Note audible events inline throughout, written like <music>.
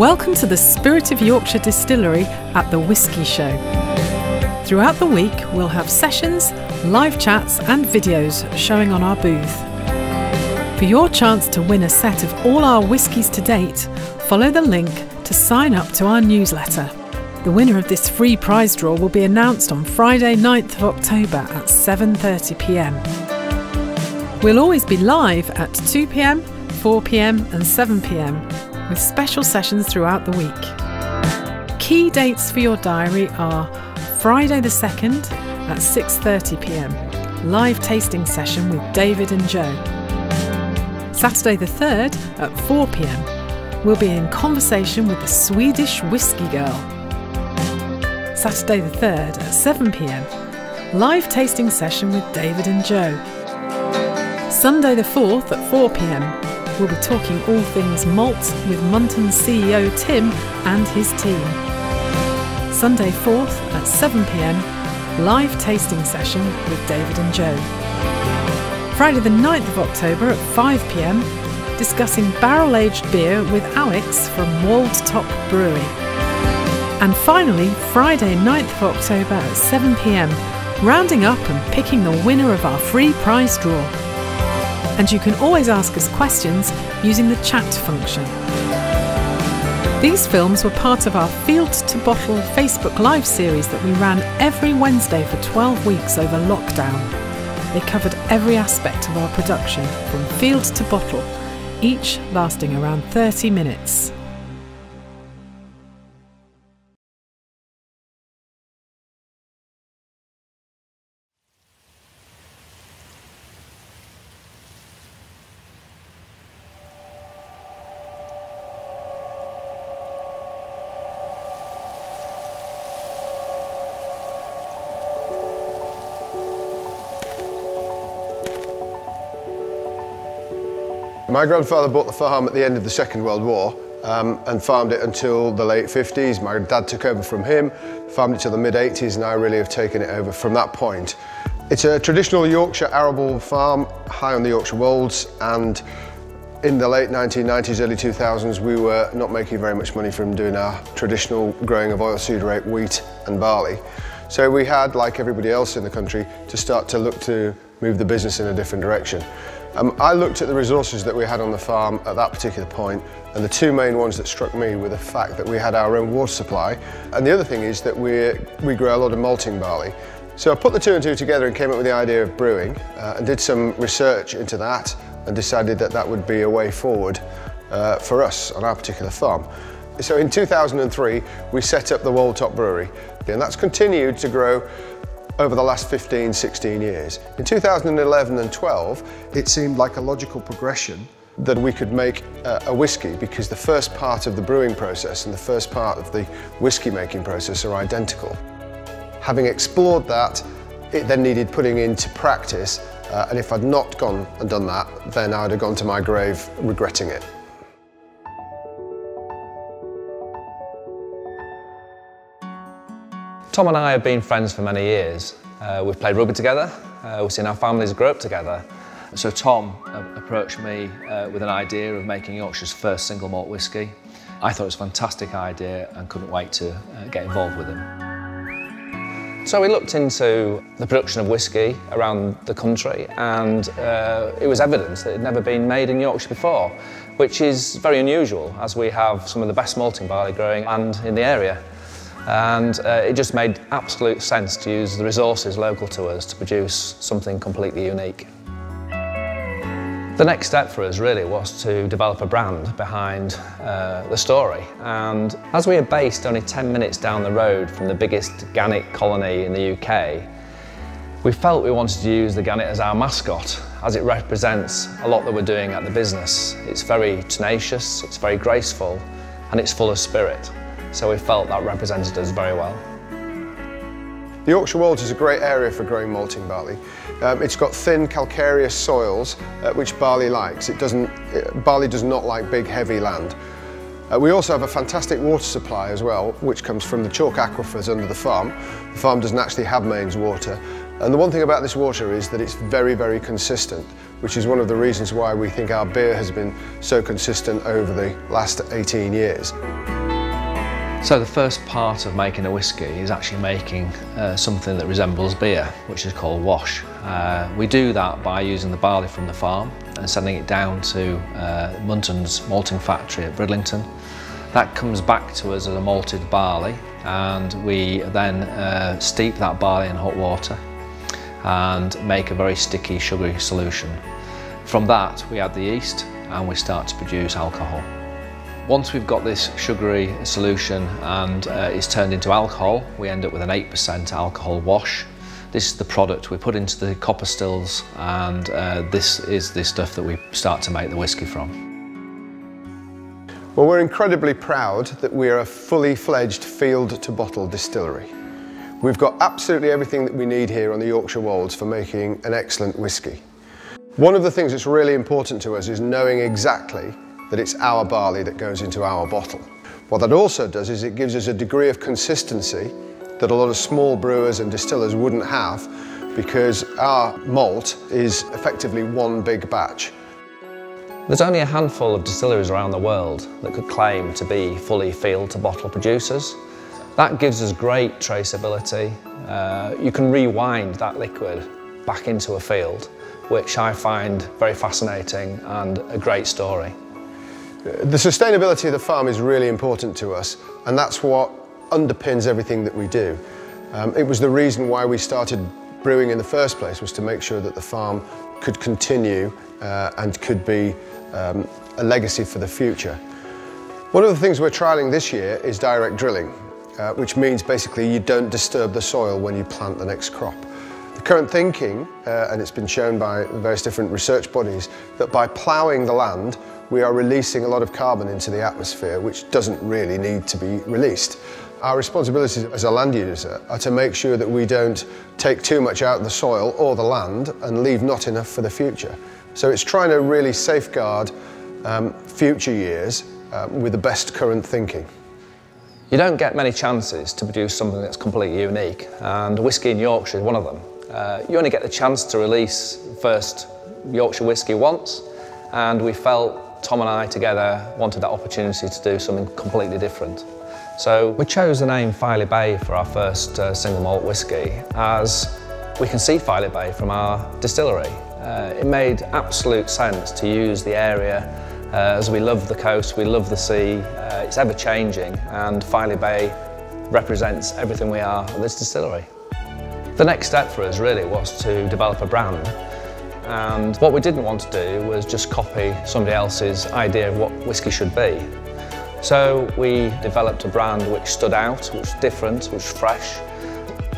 Welcome to the Spirit of Yorkshire Distillery at the Whisky Show. Throughout the week, we'll have sessions, live chats, and videos showing on our booth. For your chance to win a set of all our whiskies to date, follow the link to sign up to our newsletter. The winner of this free prize draw will be announced on Friday, 9th of October at 7:30 p.m. We'll always be live at 2 pm, 4 pm, and 7 pm with special sessions throughout the week. Key dates for your diary are Friday the 2nd at 6:30 p.m. live tasting session with David and Joe. Saturday the 3rd at 4 pm we'll be in conversation with the Swedish Whiskey Girl. Saturday the 3rd at 7 pm live tasting session with David and Joe. Sunday the 4th at 4 pm we'll be talking all things malt with Munton's CEO Tim and his team. Sunday 4th at 7pm, live tasting session with David and Joe. Friday the 9th of October at 5pm, discussing barrel aged beer with Alex from Wold Top Brewery. And finally, Friday 9th of October at 7pm, rounding up and picking the winner of our free prize draw and you can always ask us questions using the chat function. These films were part of our Field to Bottle Facebook Live series that we ran every Wednesday for 12 weeks over lockdown. They covered every aspect of our production, from field to bottle, each lasting around 30 minutes. My grandfather bought the farm at the end of the Second World War um, and farmed it until the late 50s. My dad took over from him, farmed it till the mid 80s and I really have taken it over from that point. It's a traditional Yorkshire arable farm, high on the Yorkshire Wolds and in the late 1990s, early 2000s, we were not making very much money from doing our traditional growing of oilseed rape wheat and barley. So we had, like everybody else in the country, to start to look to move the business in a different direction. Um, I looked at the resources that we had on the farm at that particular point and the two main ones that struck me were the fact that we had our own water supply and the other thing is that we, we grow a lot of malting barley. So I put the two and two together and came up with the idea of brewing uh, and did some research into that and decided that that would be a way forward uh, for us on our particular farm. So in 2003 we set up the Wold Top Brewery and that's continued to grow over the last 15, 16 years. In 2011 and 12, it seemed like a logical progression that we could make a, a whiskey because the first part of the brewing process and the first part of the whiskey making process are identical. Having explored that, it then needed putting into practice uh, and if I'd not gone and done that, then I'd have gone to my grave regretting it. Tom and I have been friends for many years. Uh, we've played rugby together, uh, we've seen our families grow up together. So Tom approached me uh, with an idea of making Yorkshire's first single malt whisky. I thought it was a fantastic idea and couldn't wait to uh, get involved with him. So we looked into the production of whisky around the country and uh, it was evidence that it had never been made in Yorkshire before, which is very unusual as we have some of the best malting barley growing land in the area and uh, it just made absolute sense to use the resources local to us to produce something completely unique. The next step for us really was to develop a brand behind uh, the story and as we are based only 10 minutes down the road from the biggest gannet colony in the UK we felt we wanted to use the gannet as our mascot as it represents a lot that we're doing at the business. It's very tenacious, it's very graceful and it's full of spirit so we felt that represented us very well. The Yorkshire Wolds is a great area for growing malting barley. Um, it's got thin calcareous soils uh, which barley likes. It doesn't, it, barley does not like big heavy land. Uh, we also have a fantastic water supply as well which comes from the chalk aquifers under the farm. The farm doesn't actually have mains water And the one thing about this water is that it's very, very consistent, which is one of the reasons why we think our beer has been so consistent over the last 18 years. So the first part of making a whisky is actually making uh, something that resembles beer, which is called wash. Uh, we do that by using the barley from the farm and sending it down to uh, Munton's malting factory at Bridlington. That comes back to us as a malted barley and we then uh, steep that barley in hot water and make a very sticky sugary solution. From that we add the yeast and we start to produce alcohol. Once we've got this sugary solution and uh, it's turned into alcohol, we end up with an 8% alcohol wash. This is the product we put into the copper stills and uh, this is the stuff that we start to make the whisky from. Well, we're incredibly proud that we are a fully fledged field to bottle distillery. We've got absolutely everything that we need here on the Yorkshire Wolds for making an excellent whisky. One of the things that's really important to us is knowing exactly that it's our barley that goes into our bottle. What that also does is it gives us a degree of consistency that a lot of small brewers and distillers wouldn't have because our malt is effectively one big batch. There's only a handful of distilleries around the world that could claim to be fully field to bottle producers. That gives us great traceability. Uh, you can rewind that liquid back into a field, which I find very fascinating and a great story. The sustainability of the farm is really important to us, and that's what underpins everything that we do. Um, it was the reason why we started brewing in the first place, was to make sure that the farm could continue uh, and could be um, a legacy for the future. One of the things we're trialling this year is direct drilling uh, which means basically you don't disturb the soil when you plant the next crop. The current thinking, uh, and it's been shown by various different research bodies, that by ploughing the land, we are releasing a lot of carbon into the atmosphere, which doesn't really need to be released. Our responsibilities as a land user are to make sure that we don't take too much out of the soil or the land and leave not enough for the future. So it's trying to really safeguard um, future years uh, with the best current thinking. You don't get many chances to produce something that's completely unique, and whisky in Yorkshire is one of them. Uh, you only get the chance to release first Yorkshire whisky once, and we felt Tom and I together wanted that opportunity to do something completely different. So we chose the name Filey Bay for our first uh, single malt whisky as we can see Filey Bay from our distillery. Uh, it made absolute sense to use the area uh, as we love the coast, we love the sea, uh, it's ever changing and Filey Bay represents everything we are at this distillery. The next step for us really was to develop a brand and what we didn't want to do was just copy somebody else's idea of what whisky should be. So we developed a brand which stood out, which was different, which was fresh.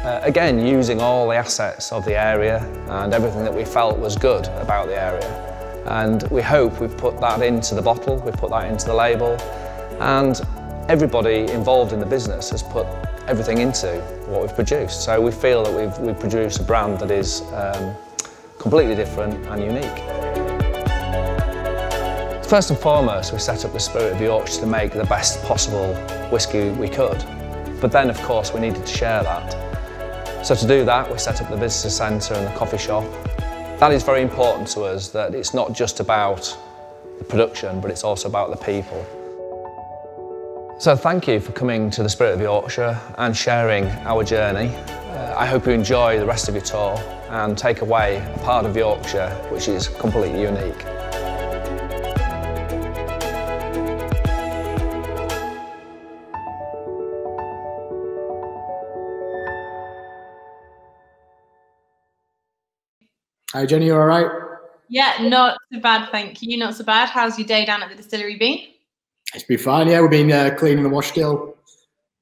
Uh, again, using all the assets of the area and everything that we felt was good about the area. And we hope we've put that into the bottle, we've put that into the label, and everybody involved in the business has put everything into what we've produced. So we feel that we've, we've produced a brand that is um, completely different and unique. First and foremost, we set up the Spirit of Yorkshire to make the best possible whisky we could. But then, of course, we needed to share that. So to do that, we set up the visitor centre and the coffee shop that is very important to us, that it's not just about the production, but it's also about the people. So thank you for coming to the Spirit of Yorkshire and sharing our journey. Uh, I hope you enjoy the rest of your tour and take away a part of Yorkshire which is completely unique. Hi, Jenny, you all right? Yeah, not so bad, thank you. Not so bad. How's your day down at the distillery been? It's been fine, yeah. We've been uh, cleaning the wash still,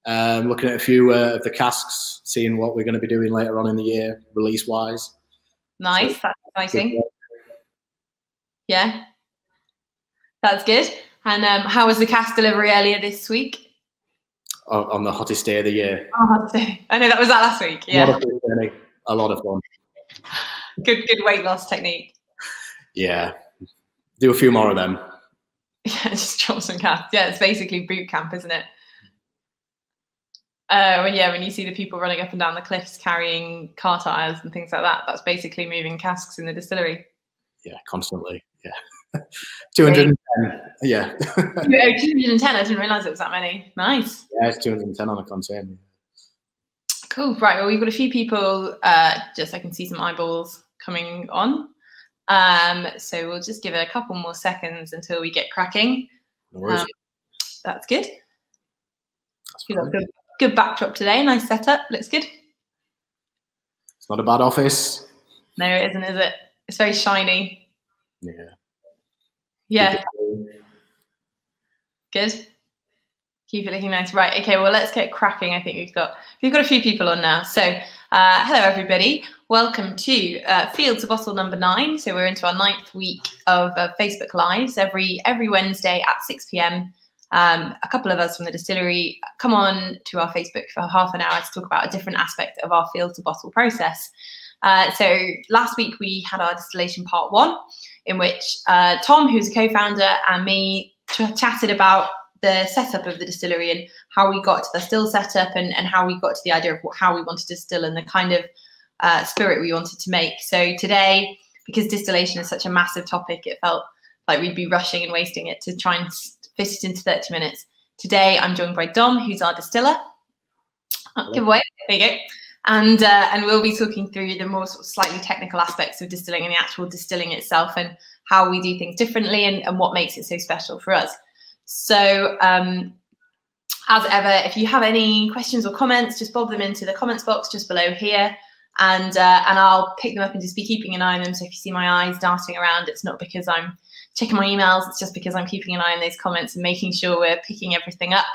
um, looking at a few uh, of the casks, seeing what we're going to be doing later on in the year, release wise. Nice, so, that's exciting. Yeah, that's good. And um, how was the cask delivery earlier this week? on the hottest day of the year. Oh, I know that was that last week. Yeah, a lot of fun good good weight loss technique. Yeah, do a few more of them. <laughs> Yeah, just drop some calves. Yeah, it's basically boot camp, isn't it? Uh, when, yeah, when you see the people running up and down the cliffs carrying car tires and things like that, that's basically moving casks in the distillery. Yeah, constantly. Yeah. <laughs> 210. Yeah. <laughs> 210. I didn't realize it was that many. Nice. Yeah, it's 210 on a container. Cool. Right. Well, we've got a few people. Uh, just I can see some eyeballs coming on. Um, so we'll just give it a couple more seconds until we get cracking. No worries. Um, that's good. That's We've got fine. Good, backdrop today. Nice setup. Looks good. It's not a bad office. No, it isn't, is it? It's very shiny. Yeah. Yeah. Good. Keep it looking nice. Right. Okay. Well, let's get cracking. I think we've got we've got a few people on now. So, uh, hello everybody. Welcome to uh, Field to Bottle number nine. So we're into our ninth week of uh, Facebook Lives every every Wednesday at six pm. Um, a couple of us from the distillery come on to our Facebook for half an hour to talk about a different aspect of our field to bottle process. Uh, so last week we had our distillation part one, in which uh, Tom, who's a co-founder, and me ch- chatted about the setup of the distillery and how we got to the still setup and, and how we got to the idea of what, how we wanted to distill and the kind of uh, spirit we wanted to make. So today, because distillation is such a massive topic, it felt like we'd be rushing and wasting it to try and fit it into 30 minutes. Today, I'm joined by Dom, who's our distiller. Oh, give away. There you go. And uh, and we'll be talking through the more sort of slightly technical aspects of distilling and the actual distilling itself and how we do things differently and, and what makes it so special for us. So um, as ever, if you have any questions or comments, just bob them into the comments box just below here. And uh, and I'll pick them up and just be keeping an eye on them. So if you see my eyes darting around, it's not because I'm checking my emails. It's just because I'm keeping an eye on those comments and making sure we're picking everything up.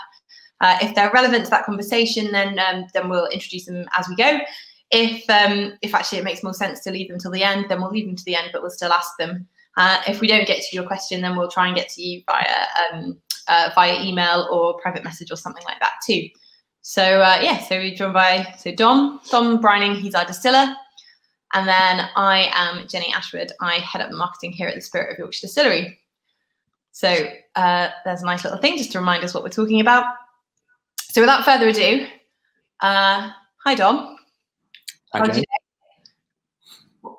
Uh, if they're relevant to that conversation, then um, then we'll introduce them as we go. If um, if actually it makes more sense to leave them till the end, then we'll leave them to the end, but we'll still ask them. Uh, if we don't get to your question, then we'll try and get to you via um, uh, via email or private message or something like that too. So uh, yeah, so we're joined by so Dom Dom Brining, he's our distiller, and then I am Jenny Ashwood. I head up the marketing here at the Spirit of Yorkshire Distillery. So uh, there's a nice little thing just to remind us what we're talking about. So without further ado, uh, hi Dom. Okay. you-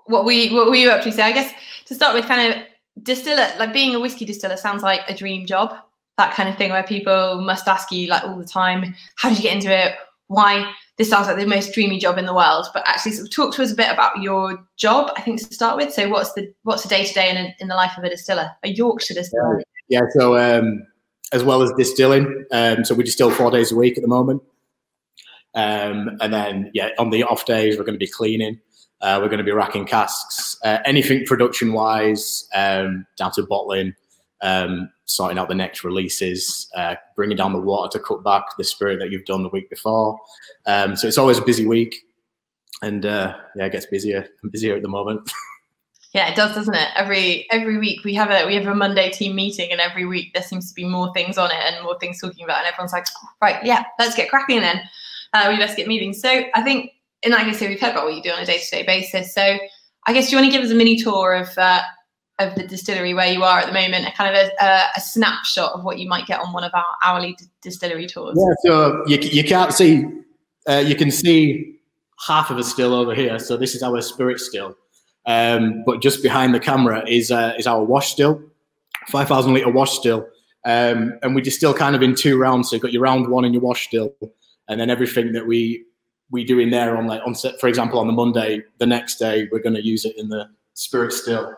What were you, what were you up to? So I guess to start with, kind of distiller, like being a whiskey distiller sounds like a dream job. That kind of thing where people must ask you like all the time, how did you get into it? Why? This sounds like the most dreamy job in the world. But actually, sort of talk to us a bit about your job. I think to start with. So what's the what's the day to day in in the life of a distiller, a Yorkshire distiller? Yeah, so um, as well as distilling, um, so we distill four days a week at the moment. Um, and then, yeah, on the off days, we're going to be cleaning. Uh, we're going to be racking casks, uh, anything production wise, um, down to bottling, um, sorting out the next releases, uh, bringing down the water to cut back the spirit that you've done the week before. Um, so it's always a busy week. And uh, yeah, it gets busier and busier at the moment. <laughs> Yeah, it does, doesn't it? Every every week we have a we have a Monday team meeting, and every week there seems to be more things on it and more things talking about, and everyone's like, "Oh, right, yeah, let's get cracking then. Uh, we best get moving. So I think, and like I say, we've heard about what you do on a day to day basis. So I guess do you want to give us a mini tour of uh, of the distillery where you are at the moment, a kind of a, a, snapshot of what you might get on one of our hourly d- distillery tours? Yeah, so you, you can't see, uh, you can see half of a still over here. So this is our spirit still. Um, but just behind the camera is uh, is our wash still, 5,000 litre wash still. Um, and we distill kind of in two rounds. So you've got your round one and your wash still. And then everything that we we do in there on like on set, for example, on the Monday, the next day, we're going to use it in the spirit still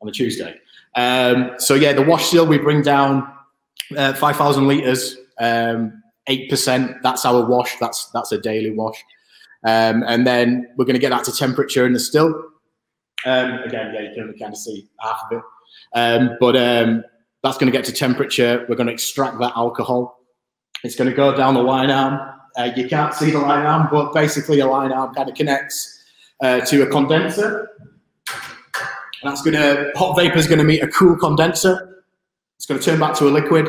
on the Tuesday. Um, so yeah, the wash still, we bring down uh, 5,000 litres, um, 8%. That's our wash. That's that's a daily wash. Um, and then we're going to get that to temperature in the still. Um, again, yeah, you can only kind of see half of it. But that's going to get to temperature. We're going to extract that alcohol. It's going to go down the lyne arm. Uh, you can't see the lyne arm, but basically a lyne arm kind of connects uh, to a condenser. That's going to, hot vapor is going to meet a cool condenser. It's going to turn back to a liquid,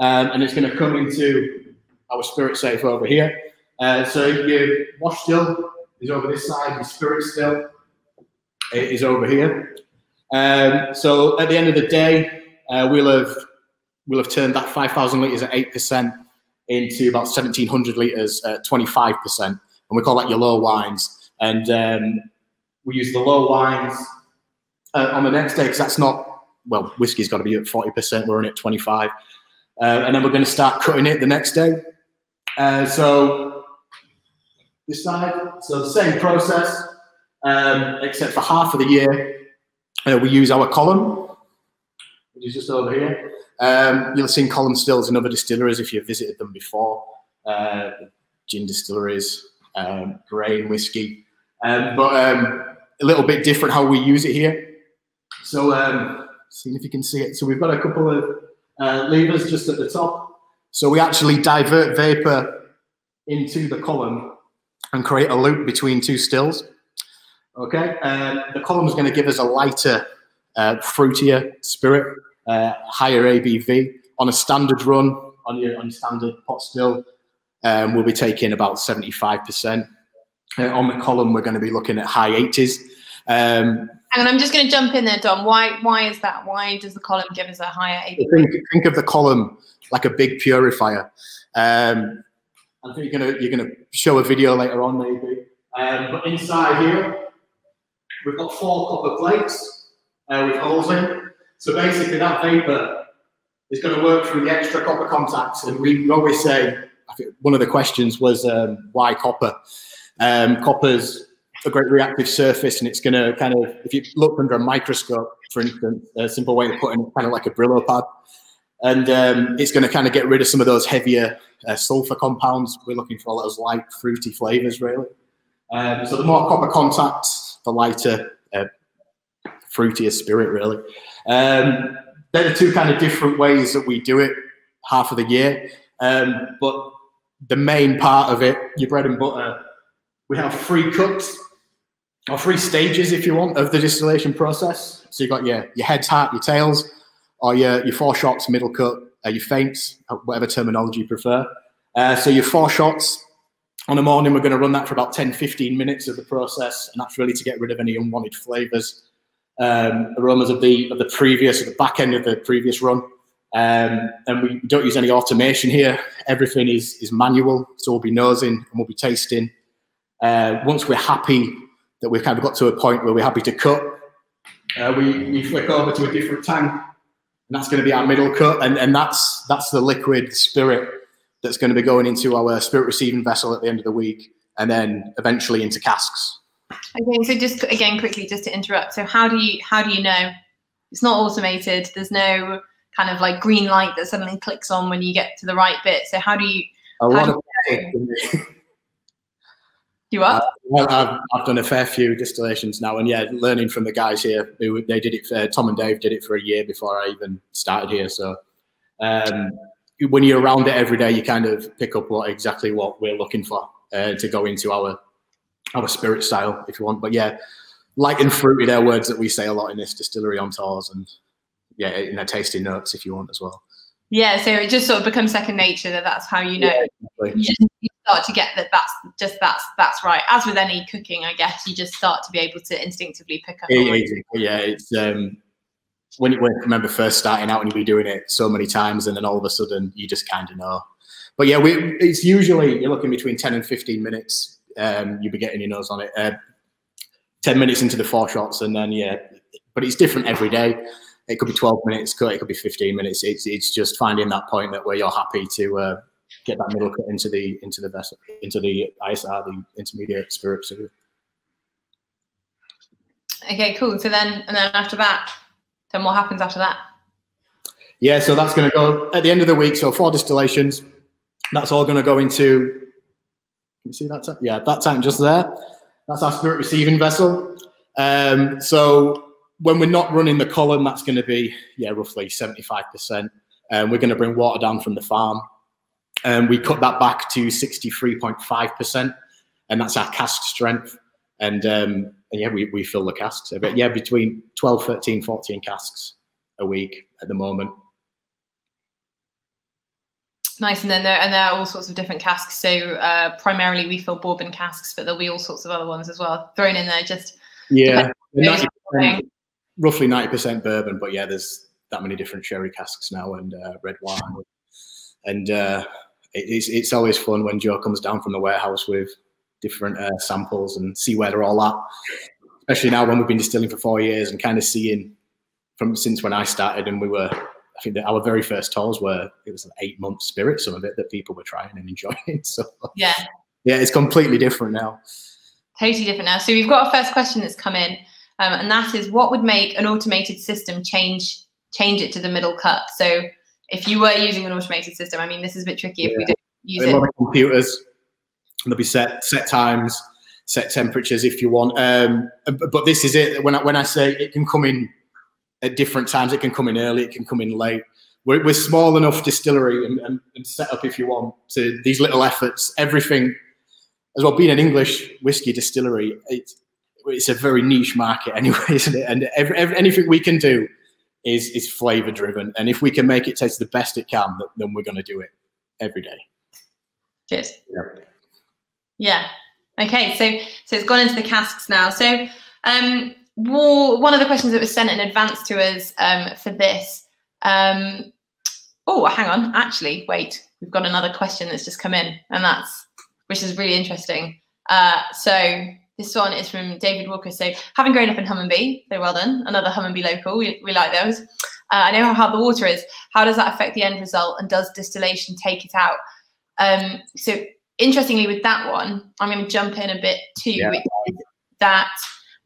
um, and it's going to come into our spirit safe over here. Uh, so your wash still is over this side, your spirit still is over here. Um, so at the end of the day, uh, we'll have we'll have turned that 5,000 liters at eight percent into about 1700 litres at 25%. And we call that your low wines. And um, we use the low wines uh, on the next day because that's not, well, whiskey's got to be at 40%, we're on at 25. Uh, and then we're going to start cutting it the next day. Uh, so this side, so the same process, um, except for half of the year, uh, we use our column, which is just over here. Um, you'll have seen column stills in other distilleries if you've visited them before, uh, gin distilleries, um, grain whiskey, um, but um, a little bit different how we use it here. So, um, seeing if you can see it. So we've got a couple of uh, levers just at the top. So we actually divert vapor into the column and create a loop between two stills. Okay, um, the column is going to give us a lighter, uh, fruitier spirit, uh, higher ABV. On a standard run, on your, on your standard pot still, um, we'll be taking about 75%. Uh, on the column, we're going to be looking at high 80s. Um, and I'm just going to jump in there, Dom. Why why is that? Why does the column give us a higher ABV? Think, think of the column like a big purifier. Um, I think you're gonna you're gonna show a video later on maybe. Um, but inside here, we've got four copper plates uh, with holes in. So basically, that vapor is going to work through the extra copper contacts. And we always say, I think one of the questions was um, why copper? Um, copper's a great reactive surface, and it's going to kind of, if you look under a microscope, for instance, a simple way of putting it, kind of like a Brillo pad, and um, it's going to kind of get rid of some of those heavier uh, sulfur compounds. We're looking for all those light, fruity flavors, really. Um, so the more copper contact, the lighter, uh, fruitier spirit, really. Um, they're the two kind of different ways that we do it half of the year. Um, but the main part of it, your bread and butter, we have three cooks or three stages, if you want, of the distillation process. So you've got your, your heads, heart, your tails, or your, your foreshots, middle cut, uh, your feints, uh, whatever terminology you prefer. Uh, so your foreshots on a morning, we're going to run that for about 10, 15 minutes of the process, and that's really to get rid of any unwanted flavors, um, aromas of the of the previous, of the back end of the previous run. Um, and we don't use any automation here. Everything is is manual, so we'll be nosing and we'll be tasting. Uh, once we're happy that we've kind of got to a point where we're happy to cut, uh, we, we flick over to a different tank, and that's going to be our middle cut, and, and that's that's the liquid spirit that's going to be going into our spirit receiving vessel at the end of the week, and then eventually into casks. Okay, so just again quickly, just to interrupt. So how do you how do you know? It's not automated. There's no kind of like green light that suddenly clicks on when you get to the right bit. So how do you? A lot of <laughs> you are. Well, I've, I've done a fair few distillations now, and yeah, learning from the guys here, who they did it. For, Tom and Dave did it for a year before I even started here. So um, when you're around it every day, you kind of pick up what exactly what we're looking for uh, to go into our our spirit style, if you want. But yeah, light and fruity, they're words that we say a lot in this distillery on tours, and yeah, in their tasting notes if you want as well. Yeah, so it just sort of becomes second nature that that's how you know. Yeah, exactly. You just start to get that that's just that's that's right. As with any cooking, I guess you just start to be able to instinctively pick up. on Yeah, it's um, when you remember first starting out and you'll be doing it so many times, and then all of a sudden you just kind of know. But yeah, we it's usually you're looking between ten and fifteen minutes. Um, you'll be getting your nose on it. Uh, ten minutes into the foreshots, and then yeah, but it's different every day. It could be twelve minutes, could- it could be fifteen minutes. It's it's just finding that point that where you're happy to uh, get that middle cut into the into the vessel into the ISR, the intermediate spirit. So Okay, cool. So then, and then after that, then what happens after that? Yeah, so that's going to go at the end of the week. So four distillations. That's all going to go into. Can you see that? Tank? Yeah, that tank just there. That's our spirit receiving vessel. Um, so when we're not running the column, that's going to be yeah roughly seventy five percent. And we're going to bring water down from the farm, and we cut that back to sixty three point five percent, and that's our cask strength. And, um, and yeah, we, we fill the casks. But yeah, between 12, 13, 14 casks a week at the moment. Nice, and then there and there are all sorts of different casks. So uh, primarily we fill bourbon casks, but there'll be all sorts of other ones as well thrown in there. Just Yeah, 90%, roughly ninety percent bourbon, but yeah, there's that many different sherry casks now and uh, red wine and uh, it's it's always fun when Joe comes down from the warehouse with different uh, samples and see where they're all at. Especially now when we've been distilling for four years and kind of seeing from since when I started and we were, I think that our very first tolls were it was an eight month spirit, some of it that people were trying and enjoying. <laughs> So yeah, yeah, it's completely different now. Totally different now. So we've got a first question that's come in, um, and that is, what would make an automated system change change it to the middle cut? So if you were using an automated system, I mean, this is a bit tricky if we don't use a it. lot of computers. There'll be set set times, set temperatures if you want. Um, but this is it. When I, when I say it can come in at different times, it can come in early, it can come in late. We're, we're small enough distillery and, and, and set up if you want to these little efforts. Everything as well. Being an English whiskey distillery, it's it's a very niche market anyway, <laughs> isn't it? And every, every, anything we can do is is flavor driven, and if we can make it taste the best it can, then we're going to do it every day. Good. Yeah. Yeah. Okay. So so it's gone into the casks now. So um, one of the questions that was sent in advance to us um, for this. Um, oh, hang on. Actually, wait. We've got another question that's just come in, and that's which is really interesting. Uh, so this one is from David Walker. So having grown up in Hunmanby, so well done. Another Hunmanby local. We, we like those. Uh, I know how hard the water is. How does that affect the end result? And does distillation take it out? Um, so interestingly, with that one, I'm going to jump in a bit too. Yeah. Which is that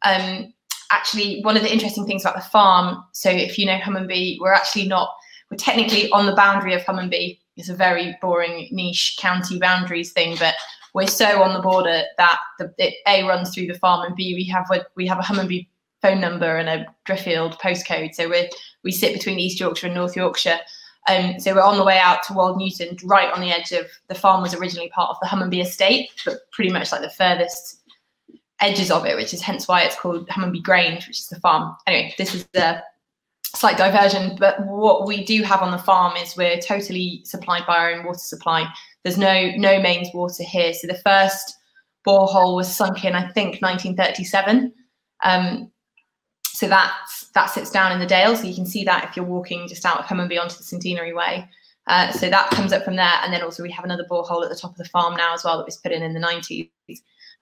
um, actually one of the interesting things about the farm. So if you know Hunmanby, we're actually not. We're technically on the boundary of Hunmanby. It's a very boring niche county boundaries thing, but we're so on the border that the, it a runs through the farm and b we have a, we have a Hunmanby phone number and a Driffield postcode. So we we sit between East Yorkshire and North Yorkshire. Um, so we're on the way out to Wold Newton, right on the edge of the farm was originally part of the Hunmanby estate, but pretty much like the furthest edges of it, which is hence why it's called Hunmanby Grange, which is the farm. Anyway, this is a slight diversion, but what we do have on the farm is we're totally supplied by our own water supply. There's no no mains water here. So the first borehole was sunk in, I think, 1937. Um, so that that sits down in the Dale. So you can see that if you're walking just out of Hunmanby onto the Centenary Way. Uh, so that comes up from there, and then also we have another borehole at the top of the farm now as well that was put in in the 90s.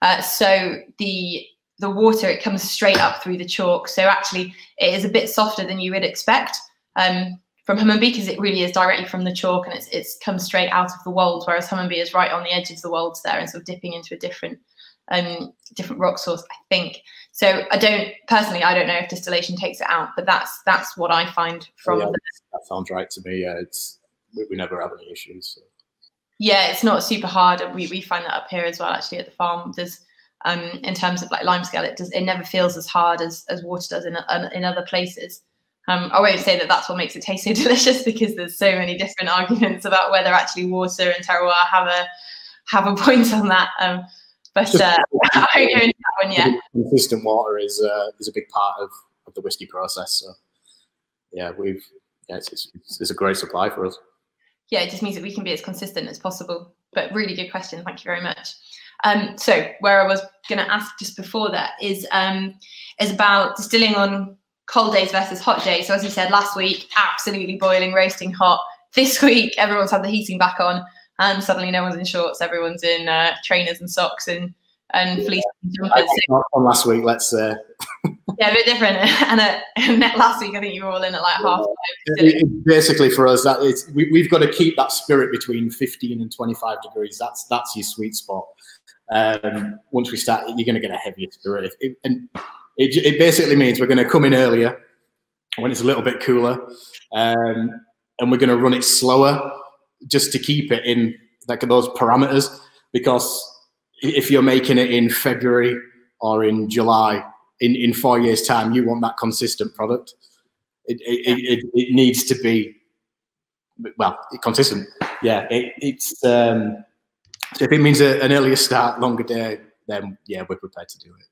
Uh, so the the water it comes straight up through the chalk. So actually, it is a bit softer than you would expect um, from Hunmanby because it really is directly from the chalk and it's it's comes straight out of the wolds, whereas Hunmanby is right on the edge of the wolds there and sort of dipping into a different um, different rock source, I think. So I don't personally, I don't know if distillation takes it out, but that's that's what I find from. yeah, the, that sounds right to me. Yeah, it's we, we never have any issues. So. yeah, it's not super hard. We we find that up here as well. Actually, at the farm, there's um in terms of like lime scale, it does it never feels as hard as as water does in in other places. Um, I won't say that that's what makes it taste so <laughs> delicious because there's so many different arguments about whether actually water and terroir have a have a point on that. Um, but uh, <laughs> I won't go into that one yet. Consistent water is uh, is a big part of, of the whiskey process. So yeah, we've yeah, it's, it's, it's a great supply for us. yeah, it just means that we can be as consistent as possible. But really good question. Thank you very much. Um, so where I was going to ask just before that is um, is about distilling on cold days versus hot days. So as you said last week, absolutely boiling, roasting hot. This week, everyone's had the heating back on, and suddenly no one's in shorts. Everyone's in uh, trainers and socks and and fleece and jumpers. On last week. Let's uh, <laughs> yeah, a bit different. <laughs> And, uh, and last week, I think you were all in at like half it- it- basically for us that it's we, we've got to keep that spirit between 15 and 25 degrees. That's that's your sweet spot. Um, once we start, you're going to get a heavier spirit, It- and it, it basically means we're going to come in earlier when it's a little bit cooler, um, and we're going to run it slower just to keep it in like those parameters. Because if you're making it in February or in July, in, in four years' time, you want that consistent product. It, it, it, it, it needs to be well consistent. Yeah, it, it's um, so if it means a, an earlier start, longer day, then yeah, we're prepared to do it.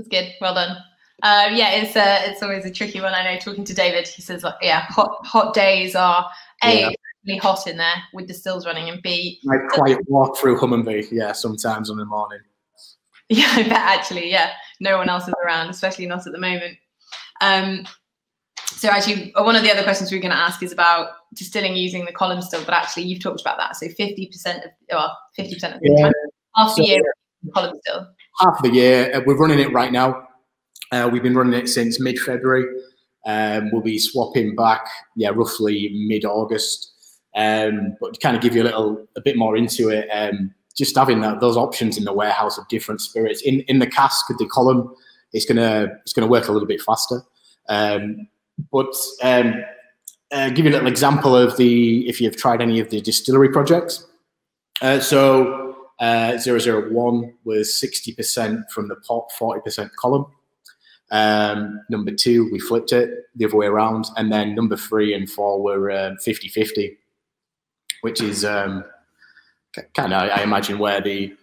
That's good. Well done. Uh, yeah, it's uh, it's always a tricky one. I know. Talking to David, he says, like, yeah, hot hot days are a Yeah. really hot in there with the stills running, and b Like quiet walk through Hunmanby, yeah, sometimes in the morning. yeah, <laughs> I bet actually, yeah, no one else is around, especially not at the moment. Um, so actually, uh, one of the other questions we are going to ask is about distilling using the column still, but actually you've talked about that. So 50% of, well, 50% of the yeah. time, half the so, year column still. Half the year. Uh, we're running it right now. Uh, we've been running it since mid-February. Um, we'll be swapping back, yeah, roughly mid-August. Um, but to kind of give you a little, a bit more into it, um, just having that, those options in the warehouse of different spirits in in the cask with the column, it's gonna it's gonna work a little bit faster. Um, but um, uh, give you a little example of the if you've tried any of the distillery projects. Uh, so uh, 001 was 60% from the pot, 40% column. Um, number two, we flipped it the other way around. And then number three and four were 50 um, 50, which is um, kind of, I imagine, where the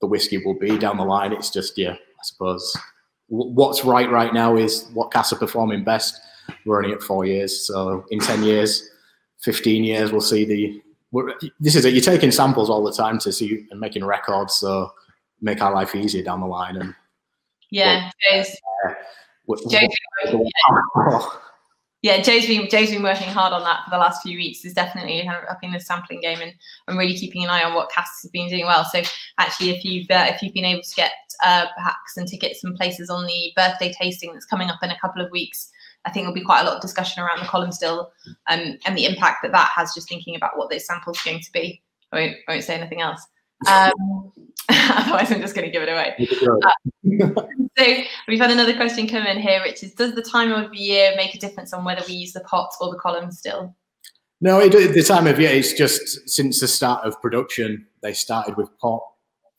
the whiskey will be down the line. It's just, yeah, I suppose what's right right now is what casks are performing best. We're only at four years, so in ten years, fifteen years, we'll see the. This is it. You're taking samples all the time to see and making records, so make our life easier down the line. And yeah, Joe's, yeah, Joe's been Joe's been working hard on that for the last few weeks. Is definitely of upping the sampling game and, and really keeping an eye on what Cass has been doing well. So actually, if you've uh, if you've been able to get uh, perhaps and tickets and places on the birthday tasting that's coming up in a couple of weeks, I think there'll be quite a lot of discussion around the column still um, and the impact that that has. Just thinking about what those samples are going to be. I won't, I won't say anything else. Um, <laughs> otherwise, I'm just going to give it away. Uh, <laughs> so we've had another question come in here, which is: Does the time of year make a difference on whether we use the pots or the column still? No, it, the time of year is just since the start of production. They started with pot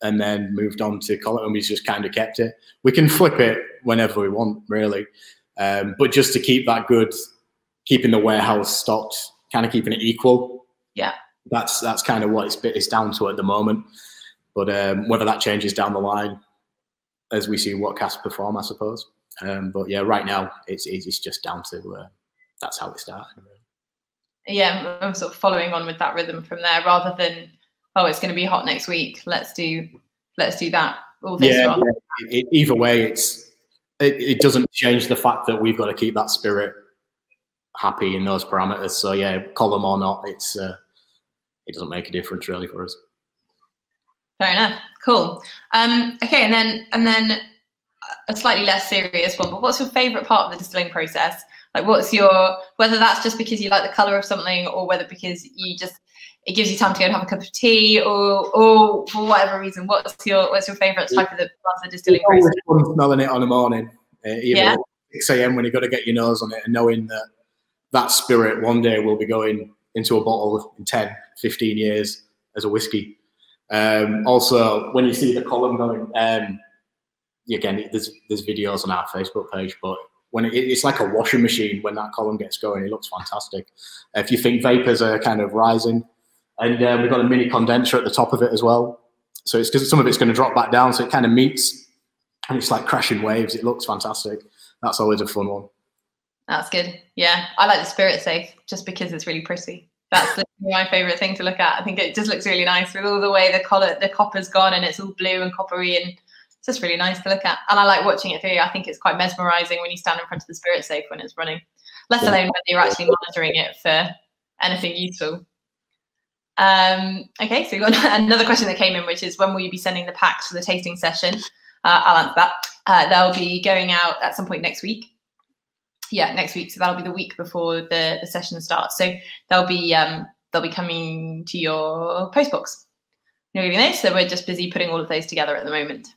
and then moved on to column, and we just kind of kept it. We can flip it whenever we want, really, um, but just to keep that good, keeping the warehouse stocked, kind of keeping it equal. Yeah that's that's kind of what it's, bit it's down to at the moment. But um, whether that changes down the line, as we see what casks perform, I suppose. Um, but yeah, right now it's it's just down to uh, that's how it started. Yeah, I'm sort of following on with that rhythm from there, rather than oh, it's going to be hot next week. Let's do let's do that. All this yeah, yeah. It, either way, it's it, it doesn't change the fact that we've got to keep that spirit happy in those parameters. So yeah, column or not, it's uh, it doesn't make a difference really for us. Fair enough. Cool. Um, okay, and then and then a slightly less serious one. But what's your favourite part of the distilling process? Like, what's your whether that's just because you like the colour of something, or whether because you just it gives you time to go and have a cup of tea, or or for whatever reason. What's your what's your favourite type of the, of the distilling process? Smelling it on a morning, uh, yeah. 6 a.m. when you've got to get your nose on it, and knowing that that spirit one day will be going into a bottle in 10, 15 years as a whiskey. Um, also, when you see the column going, um, again, there's there's videos on our Facebook page, but when it, it's like a washing machine when that column gets going, it looks fantastic. If you think vapors are kind of rising, and uh, we've got a mini condenser at the top of it as well, so it's because some of it's going to drop back down, so it kind of meets, and it's like crashing waves. It looks fantastic. That's always a fun one. That's good. Yeah, I like the spirit safe just because it's really pretty. That's my favorite thing to look at. I think it just looks really nice with all the way the color, the copper's gone, and it's all blue and coppery, and it's just really nice to look at. And I like watching it through. I think it's quite mesmerizing when you stand in front of the spirit safe when it's running, let alone when you're actually monitoring it for anything useful. Um, okay, so we've got <laughs> another question that came in, which is when will you be sending the packs for the tasting session? Uh, I'll answer that. Uh, they'll be going out at some point next week yeah, next week. So that'll be the week before the, the session starts. So they'll be um, they'll be coming to your postbox. You so we're just busy putting all of those together at the moment.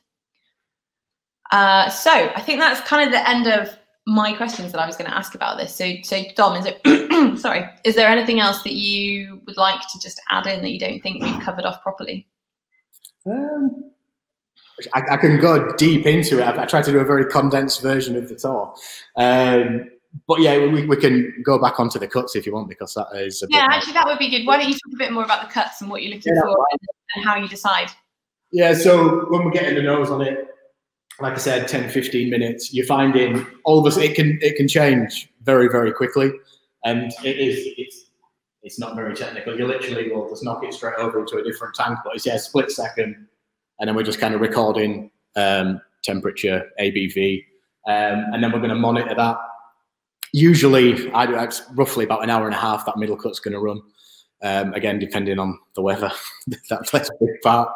Uh, so I think that's kind of the end of my questions that I was going to ask about this. So, so Dom, is it <clears throat> sorry? Is there anything else that you would like to just add in that you don't think we've covered off properly? Um, I, I, can go deep into it. I, I tried to do a very condensed version of the tour. Um, but yeah, we, we can go back onto the cuts if you want, because that is. yeah, actually, that would be good. Why don't you talk a bit more about the cuts and what you're looking yeah, for and, and, how you decide? Yeah, so when we're getting the nose on it, like I said, 10, 15 minutes, you're finding all of us, it can, it can change very, very quickly. And it is, it's, it's not very technical. You literally will just knock it straight over into a different tank, but it's yeah, split second and then we're just kind of recording um, temperature, ABV, um, and then we're going to monitor that usually, I, it's roughly about an hour and a half that middle cut's going to run. Um, again, depending on the weather, <laughs> that plays a big part.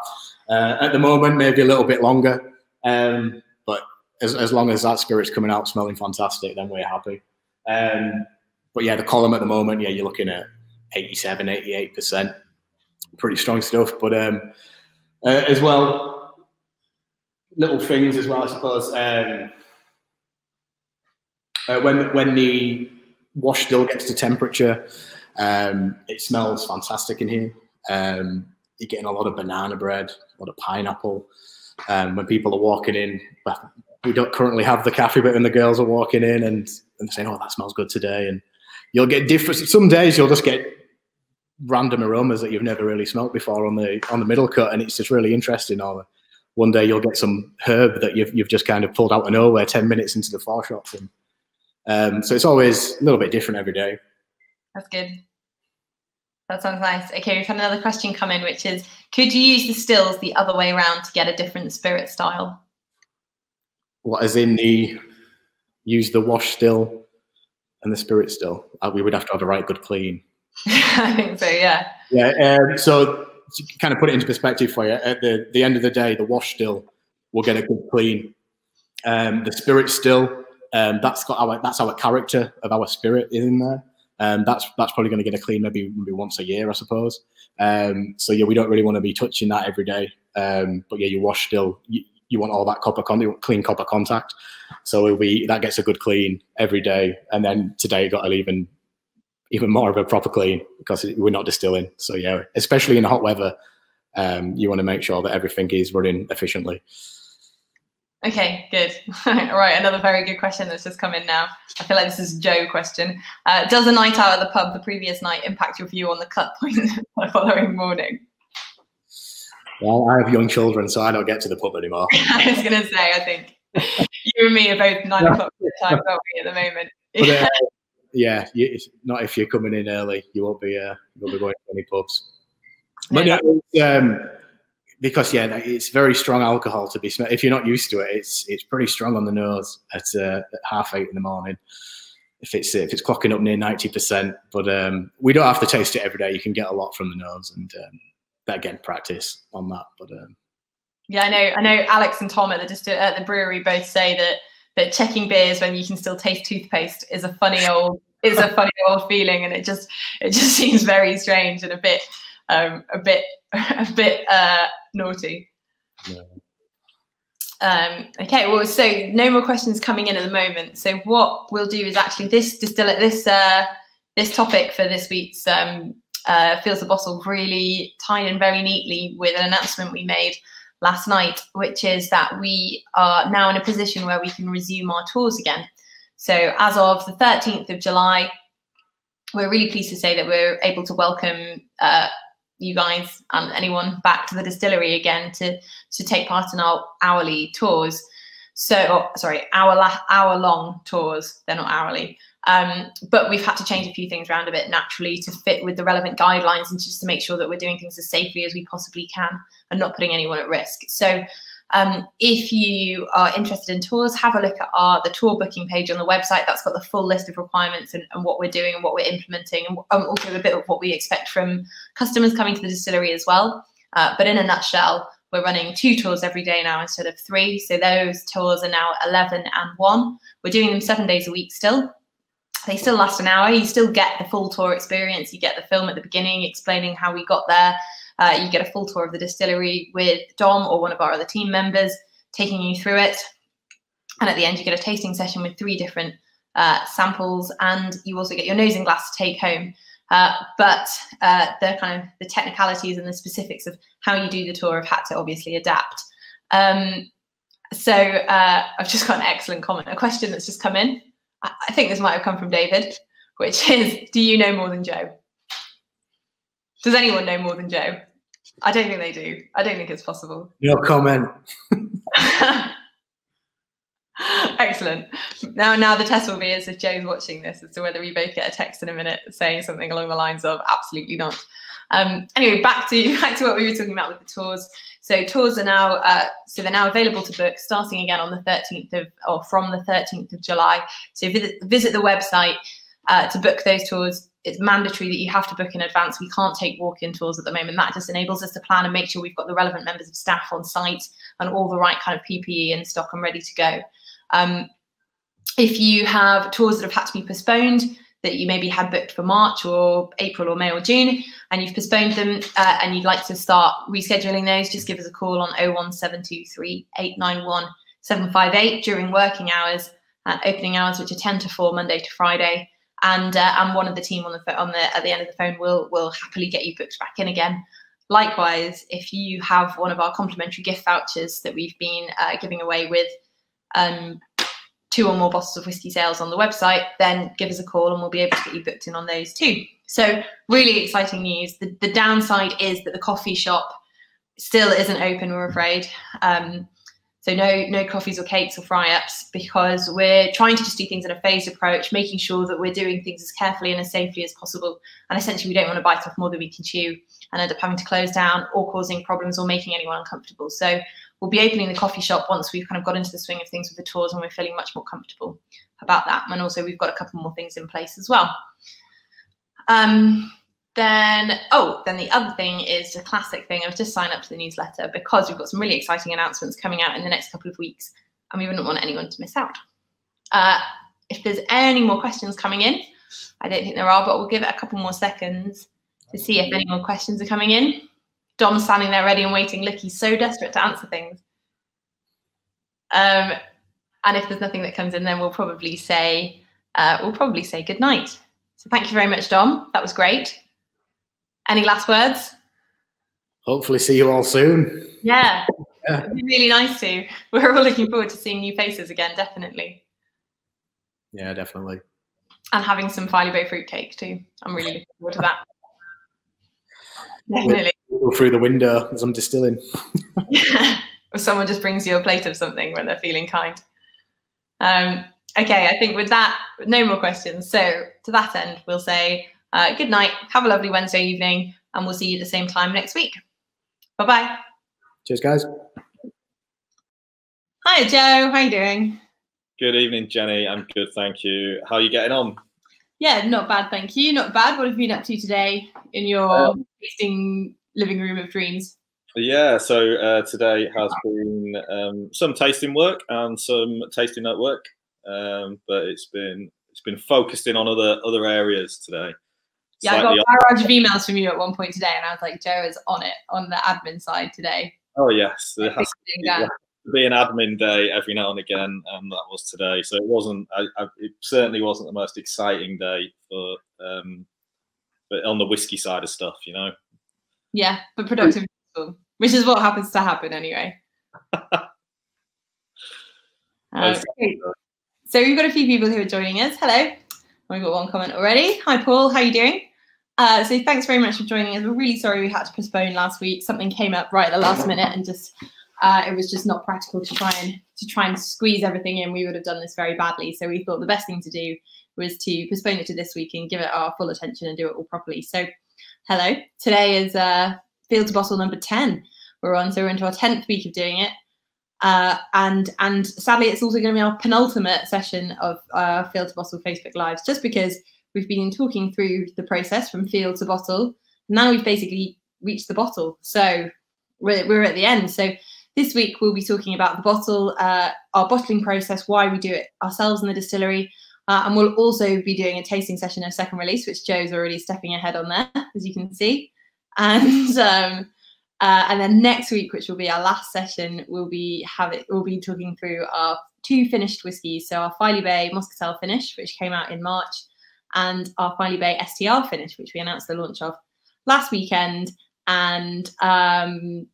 Uh, at the moment, maybe a little bit longer, um, but as, as long as that spirit's coming out smelling fantastic, then we're happy. Um, but yeah, the column at the moment, yeah, you're looking at 87, 88%. Pretty strong stuff. But um, uh, as well, little things as well, I suppose. Um, uh, when when the wash still gets to temperature, um, it smells fantastic in here. Um, you're getting a lot of banana bread, a lot of pineapple. Um, when people are walking in, we don't currently have the cafe, but when the girls are walking in and, and saying, "Oh, that smells good today," and you'll get different. Some days you'll just get random aromas that you've never really smelt before on the on the middle cut, and it's just really interesting. Or one day you'll get some herb that you've you've just kind of pulled out of nowhere ten minutes into the foreshot, and um, so it's always a little bit different every day. That's good. That sounds nice. Okay, we've had another question come in, which is, could you use the stills the other way around to get a different spirit style? What, as in the use the wash still and the spirit still? Uh, we would have to have a right good clean. <laughs> I think so. Yeah. Yeah. Um, so to kind of put it into perspective for you, at the the end of the day, the wash still will get a good clean. Um, the spirit still, um, that's got our that's our character of our spirit is in there. Um, that's that's probably going to get a clean maybe maybe once a year, I suppose. Um, so yeah, we don't really want to be touching that every day. Um, but yeah, you wash still. You, you want all that copper con- clean copper contact. So we that gets a good clean every day, and then today it got an even even more of a proper clean because we're not distilling. So yeah, especially in hot weather, um, you want to make sure that everything is running efficiently. Okay, good. <laughs> All right, another very good question that's just come in now. I feel like this is Joe question. Uh, does a night out at the pub the previous night impact your view on the cut point <laughs> the following morning? Well, I have young children, so I don't get to the pub anymore. <laughs> I was going to say, I think you and me are both nine o'clock time, aren't we, at the moment? But, uh, yeah, you, not if you're coming in early. You won't be, uh, you won't be going to any pubs. But yeah, um, because yeah, it's very strong alcohol to be smelled. If you're not used to it, it's it's pretty strong on the nose at, uh, at half eight in the morning. If it's if it's clocking up near ninety percent, but um, we don't have to taste it every day. You can get a lot from the nose, and um, that again practice on that. But um, yeah, I know I know Alex and Tom at the at the brewery both say that that checking beers when you can still taste toothpaste is a funny old is a funny old feeling, and it just it just <laughs> seems very strange and a bit um, a bit <laughs> a bit uh, naughty. Yeah. Um, okay, well, so no more questions coming in at the moment. So what we'll do is actually this distiller this uh, this topic for this week's um, uh, Field to Bottle really tied in very neatly with an announcement we made last night, which is that we are now in a position where we can resume our tours again. So as of the 13th of July, we're really pleased to say that we're able to welcome uh, you guys and anyone back to the distillery again to to take part in our hourly tours. So, oh, sorry, hour hour long tours. They're not hourly. Um, but we've had to change a few things around a bit naturally to fit with the relevant guidelines and just to make sure that we're doing things as safely as we possibly can and not putting anyone at risk. So um, if you are interested in tours, have a look at our the tour booking page on the website. That's got the full list of requirements and, and what we're doing and what we're implementing, and um, also a bit of what we expect from customers coming to the distillery as well. Uh, but in a nutshell, we're running two tours every day now instead of three. So those tours are now 11 and 1. We're doing them seven days a week still. They still last an hour. You still get the full tour experience. You get the film at the beginning explaining how we got there. Uh, you get a full tour of the distillery with Dom or one of our other team members taking you through it. And at the end, you get a tasting session with three different uh, samples, and you also get your nosing glass to take home. Uh, but uh, the kind of the technicalities and the specifics of how you do the tour have had to obviously adapt. Um, so uh, I've just got an excellent comment, a question that's just come in. I, I think this might have come from David, which is, do you know more than Joe? Does anyone know more than Joe? I don't think they do. I don't think it's possible. <laughs> No comment. Excellent. Now, now the test will be as if Joe's watching this as to whether we both get a text in a minute saying something along the lines of "absolutely not." Um, anyway, back to <laughs> back to what we were talking about with the tours. So tours are now uh, so they're now available to book starting again on the 13th of or from the 13th of July. So visit visit the website uh, to book those tours. It's mandatory that you have to book in advance. We can't take walk-in tours at the moment. That just enables us to plan and make sure we've got the relevant members of staff on site and all the right kind of PPE in stock and ready to go. Um, if you have tours that have had to be postponed, that you maybe had booked for March or April or May or June, and you've postponed them uh, and you'd like to start rescheduling those, just give us a call on 01723 891 758 during working hours, uh, opening hours, which are 10 to 4, Monday to Friday. And, uh, and one of the team on the on the at the end of the phone will will happily get you booked back in again. Likewise, if you have one of our complimentary gift vouchers that we've been uh, giving away with um, two or more bottles of whiskey sales on the website, then give us a call and we'll be able to get you booked in on those too. So, really exciting news. The, the downside is that the coffee shop still isn't open, we're afraid. Um, so no no coffees or cakes or fry ups because we're trying to just do things in a phased approach, making sure that we're doing things as carefully and as safely as possible. And essentially, we don't want to bite off more than we can chew and end up having to close down or causing problems or making anyone uncomfortable. So we'll be opening the coffee shop once we've kind of got into the swing of things with the tours and we're feeling much more comfortable about that. And also, we've got a couple more things in place as well. Um, then, oh, then the other thing is the classic thing of just sign up to the newsletter because we've got some really exciting announcements coming out in the next couple of weeks and we wouldn't want anyone to miss out. Uh, if there's any more questions coming in, I don't think there are, but we'll give it a couple more seconds to see if any more questions are coming in. Dom's standing there ready and waiting. Look, he's so desperate to answer things. Um, and if there's nothing that comes in, then we'll probably say uh, we'll probably say good night. So thank you very much, Dom. That was great. Any last words? Hopefully, see you all soon. Yeah, yeah. it'd be really nice to. <laughs> We're all looking forward to seeing new faces again, definitely. Yeah, definitely. And having some Filey Bay fruitcake too. I'm really looking forward to that. <laughs> Definitely. Go through the window as I'm distilling. yeah. <laughs> Or someone just brings you a plate of something when they're feeling kind. Um, okay, I think with that, no more questions. So to that end, we'll say uh, good night. Have a lovely Wednesday evening, and we'll see you at the same time next week. Bye bye. Cheers, guys. Hi, Joe. How are you doing? Good evening, Jenny. I'm good, thank you. How are you getting on? Yeah, not bad, thank you. Not bad. What have you been up to today in your um, tasting living room of dreams? Yeah, so uh, today has been um, some tasting work and some tasting note work, um, but it's been it's been focused in on other other areas today. Yeah, I got a barrage of emails from you at one point today, and I was like, Joe is on it on the admin side today. Oh yes, there has to be, be, an admin day every now and again, and that was today. So it wasn't. I, I, it certainly wasn't the most exciting day for, um, but on the whiskey side of stuff, you know. Yeah, but productive, which is what happens to happen anyway. <laughs> Uh, okay. So we've got a few people who are joining us. Hello. We've got one comment already. Hi, Paul. How are you doing? Uh, so thanks very much for joining us. We're really sorry we had to postpone last week. Something came up right at the last minute, and just uh, it was just not practical to try and to try and squeeze everything in. We would have done this very badly. So we thought the best thing to do was to postpone it to this week and give it our full attention and do it all properly. So, hello. Today is uh, field to bottle number ten. We're on, so we're into our tenth week of doing it. Uh, and and sadly, it's also going to be our penultimate session of uh, Field to Bottle Facebook Lives, just because we've been talking through the process from field to bottle. Now we've basically reached the bottle, so we're, we're at the end. So this week we'll be talking about the bottle, uh, our bottling process, why we do it ourselves in the distillery, uh, and we'll also be doing a tasting session of second release, which Joe's already stepping ahead on there, <laughs> as you can see. And <laughs> um, uh, and then next week, which will be our last session, we'll be have it. we'll be talking through our two finished whiskies. So our Filey Bay Muscatel finish, which came out in March, and our Filey Bay STR finish, which we announced the launch of last weekend. And um,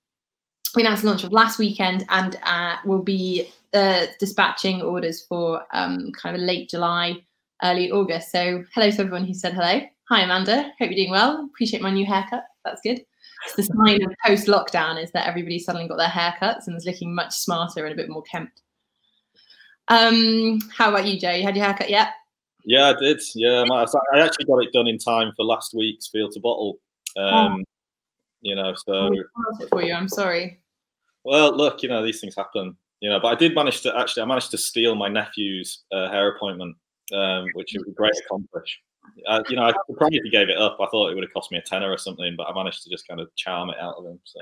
we announced the launch of last weekend, and uh, we'll be uh, dispatching orders for um, kind of late July, early August. So hello to everyone who said hello. Hi Amanda, hope you're doing well. Appreciate my new haircut. That's good. It's the sign of post lockdown is that everybody suddenly got their haircuts and is looking much smarter and a bit more kempt. Um, how about you, Joe? You had your haircut yet? Yeah, I did. Yeah, I actually got it done in time for last week's field to bottle. Um, oh. You know, so for you. I'm sorry. Well, look, you know these things happen. You know, but I did manage to actually I managed to steal my nephew's uh, hair appointment, um, which was a great accomplishment. Uh, you know, I surprised he gave it up. I thought it would have cost me a tenner or something, but I managed to just kind of charm it out of him. So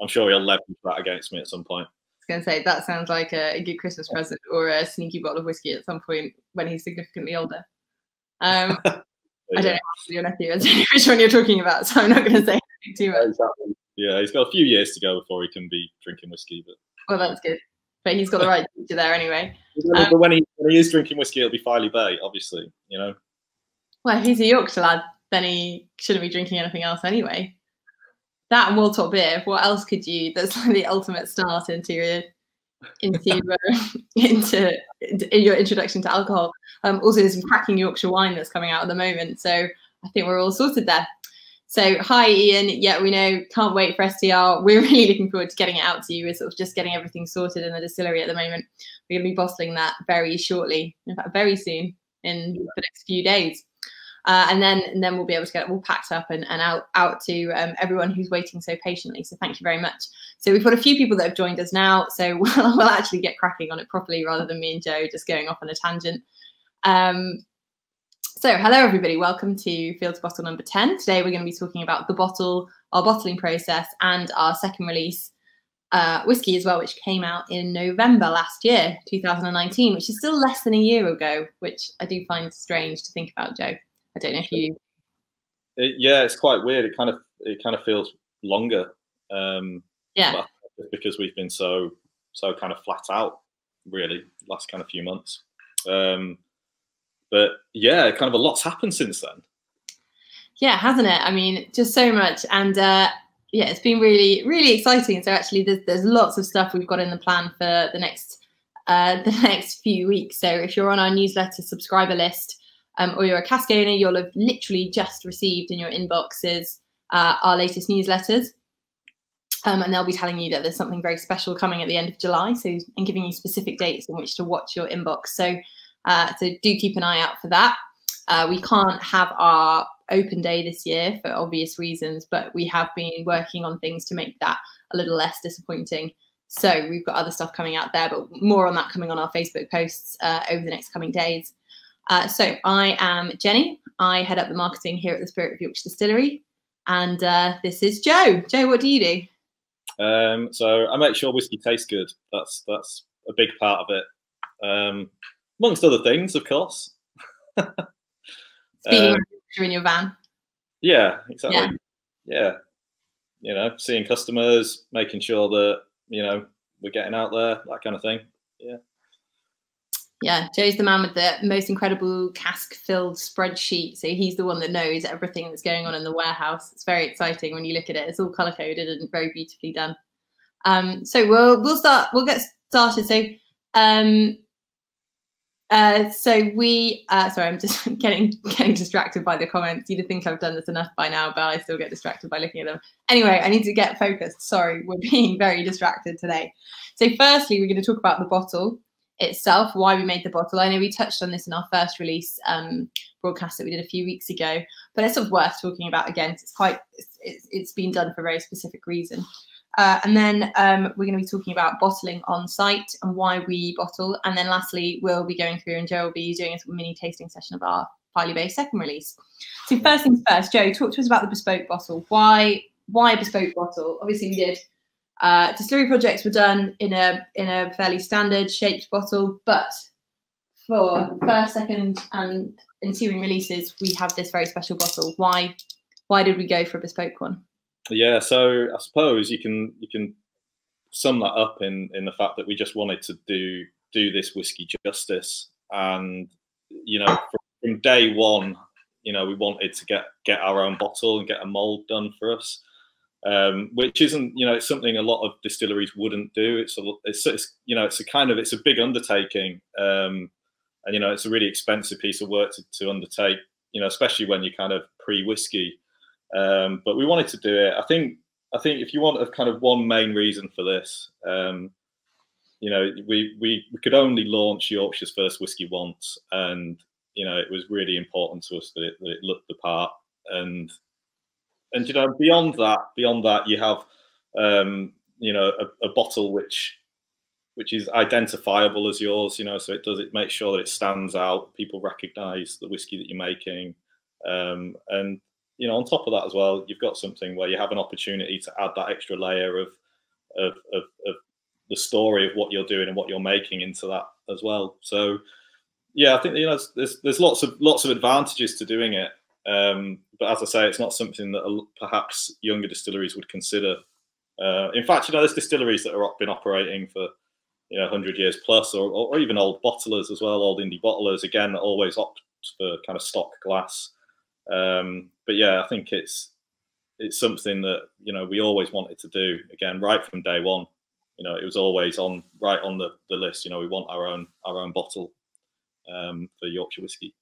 I'm sure he'll leverage that against me at some point. Going to say that sounds like a, a, good Christmas present or a sneaky bottle of whiskey at some point when he's significantly older. Um, <laughs> I don't know your nephew. I <laughs> which one you're talking about, so I'm not going to say too much. Exactly. Yeah, he's got a few years to go before he can be drinking whiskey. But well, that's good. But he's got the right teacher there anyway. <laughs> Um, but when he when he is drinking whiskey, it'll be Filey Bay, obviously. You know. Well, if he's a Yorkshire lad, then he shouldn't be drinking anything else anyway. That and Moor Top beer. What else could you? That's like the ultimate start into your into <laughs> uh, into, into your introduction to alcohol. Um, also, there's some cracking Yorkshire wine that's coming out at the moment, so I think we're all sorted there. So, hi Ian. Yeah, we know. Can't wait for STR. We're <laughs> really looking forward to getting it out to you. We're sort of just getting everything sorted in the distillery at the moment. We're going to be bottling that very shortly. In fact, very soon in the next few days. Uh, and then and then we'll be able to get it all packed up and, and out out to um, everyone who's waiting so patiently. So thank you very much. So we've got a few people that have joined us now. So <laughs> we'll, we'll actually get cracking on it properly rather than me and Joe just going off on a tangent. Um, so hello everybody, welcome to Field to Bottle number 10. Today we're going to be talking about the bottle, our bottling process and our second release uh, whiskey as well, which came out in November last year, 2019, which is still less than a year ago, which I do find strange to think about, Joe. I don't know if you. It, yeah, it's quite weird. It kind of it kind of feels longer. Um, yeah. Because we've been so so kind of flat out, really, last kind of few months. Um, but yeah, kind of a lot's happened since then. Yeah, hasn't it? I mean, just so much, and uh, yeah, it's been really really exciting. So actually, there's there's lots of stuff we've got in the plan for the next uh, <laughs> the next few weeks. So if you're on our newsletter subscriber list, um, or you're a cask owner, you'll have literally just received in your inboxes uh, our latest newsletters. Um, and they'll be telling you that there's something very special coming at the end of July. So, and giving you specific dates in which to watch your inbox. So, uh, so do keep an eye out for that. Uh, we can't have our open day this year for obvious reasons, but we have been working on things to make that a little less disappointing. So we've got other stuff coming out there, but more on that coming on our Facebook posts uh, over the next coming days. Uh, so I am Jenny. I head up the marketing here at the Spirit of Yorkshire Distillery. And uh, this is Joe. Joe, what do you do? Um, so I make sure whiskey tastes good. That's that's a big part of it, um, amongst other things, of course. Speeding um, in your van. Yeah, exactly. Yeah. yeah, you know, seeing customers, making sure that you know we're getting out there, that kind of thing. Yeah. Yeah, Joe's the man with the most incredible cask filled spreadsheet. So he's the one that knows everything that's going on in the warehouse. It's very exciting when you look at it. It's all color coded and very beautifully done. Um, so we'll we'll start. We'll get started. So um, uh, so we. Uh, sorry, I'm just <laughs> getting getting distracted by the comments. You'd think I've done this enough by now, but I still get distracted by looking at them. Anyway, I need to get focused. Sorry, we're <laughs> being very distracted today. So firstly, we're going to talk about the bottle itself, why we made the bottle. I know we touched on this in our first release um, broadcast that we did a few weeks ago, but it's sort of worth talking about again. It's quite it's, it's been done for a very specific reason. Uh, and then um, we're going to be talking about bottling on site and why we bottle. And then lastly, we'll be going through and Joe will be doing a mini tasting session of our Filey Bay second release. So first things first, Joe, talk to us about the bespoke bottle. Why why bespoke bottle? Obviously, we did uh, distillery projects were done in a in a fairly standard shaped bottle, but for first, second, and ensuing releases, we have this very special bottle. Why why did we go for a bespoke one? Yeah, so I suppose you can you can sum that up in in the fact that we just wanted to do do this whiskey justice, and you know from, day one, you know we wanted to get get our own bottle and get a mold done for us um, which isn't you know it's something a lot of distilleries wouldn't do. It's a it's, it's you know it's a kind of it's a big undertaking, um, and you know it's a really expensive piece of work to, to undertake. You know, especially when you're kind of pre whiskey. Um, but we wanted to do it. I think I think if you want a kind of one main reason for this, um, you know, we, we we could only launch Yorkshire's first whiskey once, and you know it was really important to us that it, that it looked the part. And and you know, beyond that, beyond that, you have um, you know a, a, bottle which which is identifiable as yours. You know, so it does it makes sure that it stands out. People recognise the whiskey that you're making, um, and you know, on top of that as well, you've got something where you have an opportunity to add that extra layer of of, of, of the story of what you're doing and what you're making into that as well. So yeah, I think you know there's there's lots of lots of advantages to doing it. Um, but as I say, it's not something that perhaps younger distilleries would consider. Uh, in fact, you know, there's distilleries that have been operating for you know 100 years plus, or, or even old bottlers as well, old indie bottlers again that always opt for kind of stock glass. Um, but yeah, I think it's it's something that you know we always wanted to do again right from day one. You know, it was always on right on the, the list. You know, we want our own our own bottle um, for Yorkshire whiskey.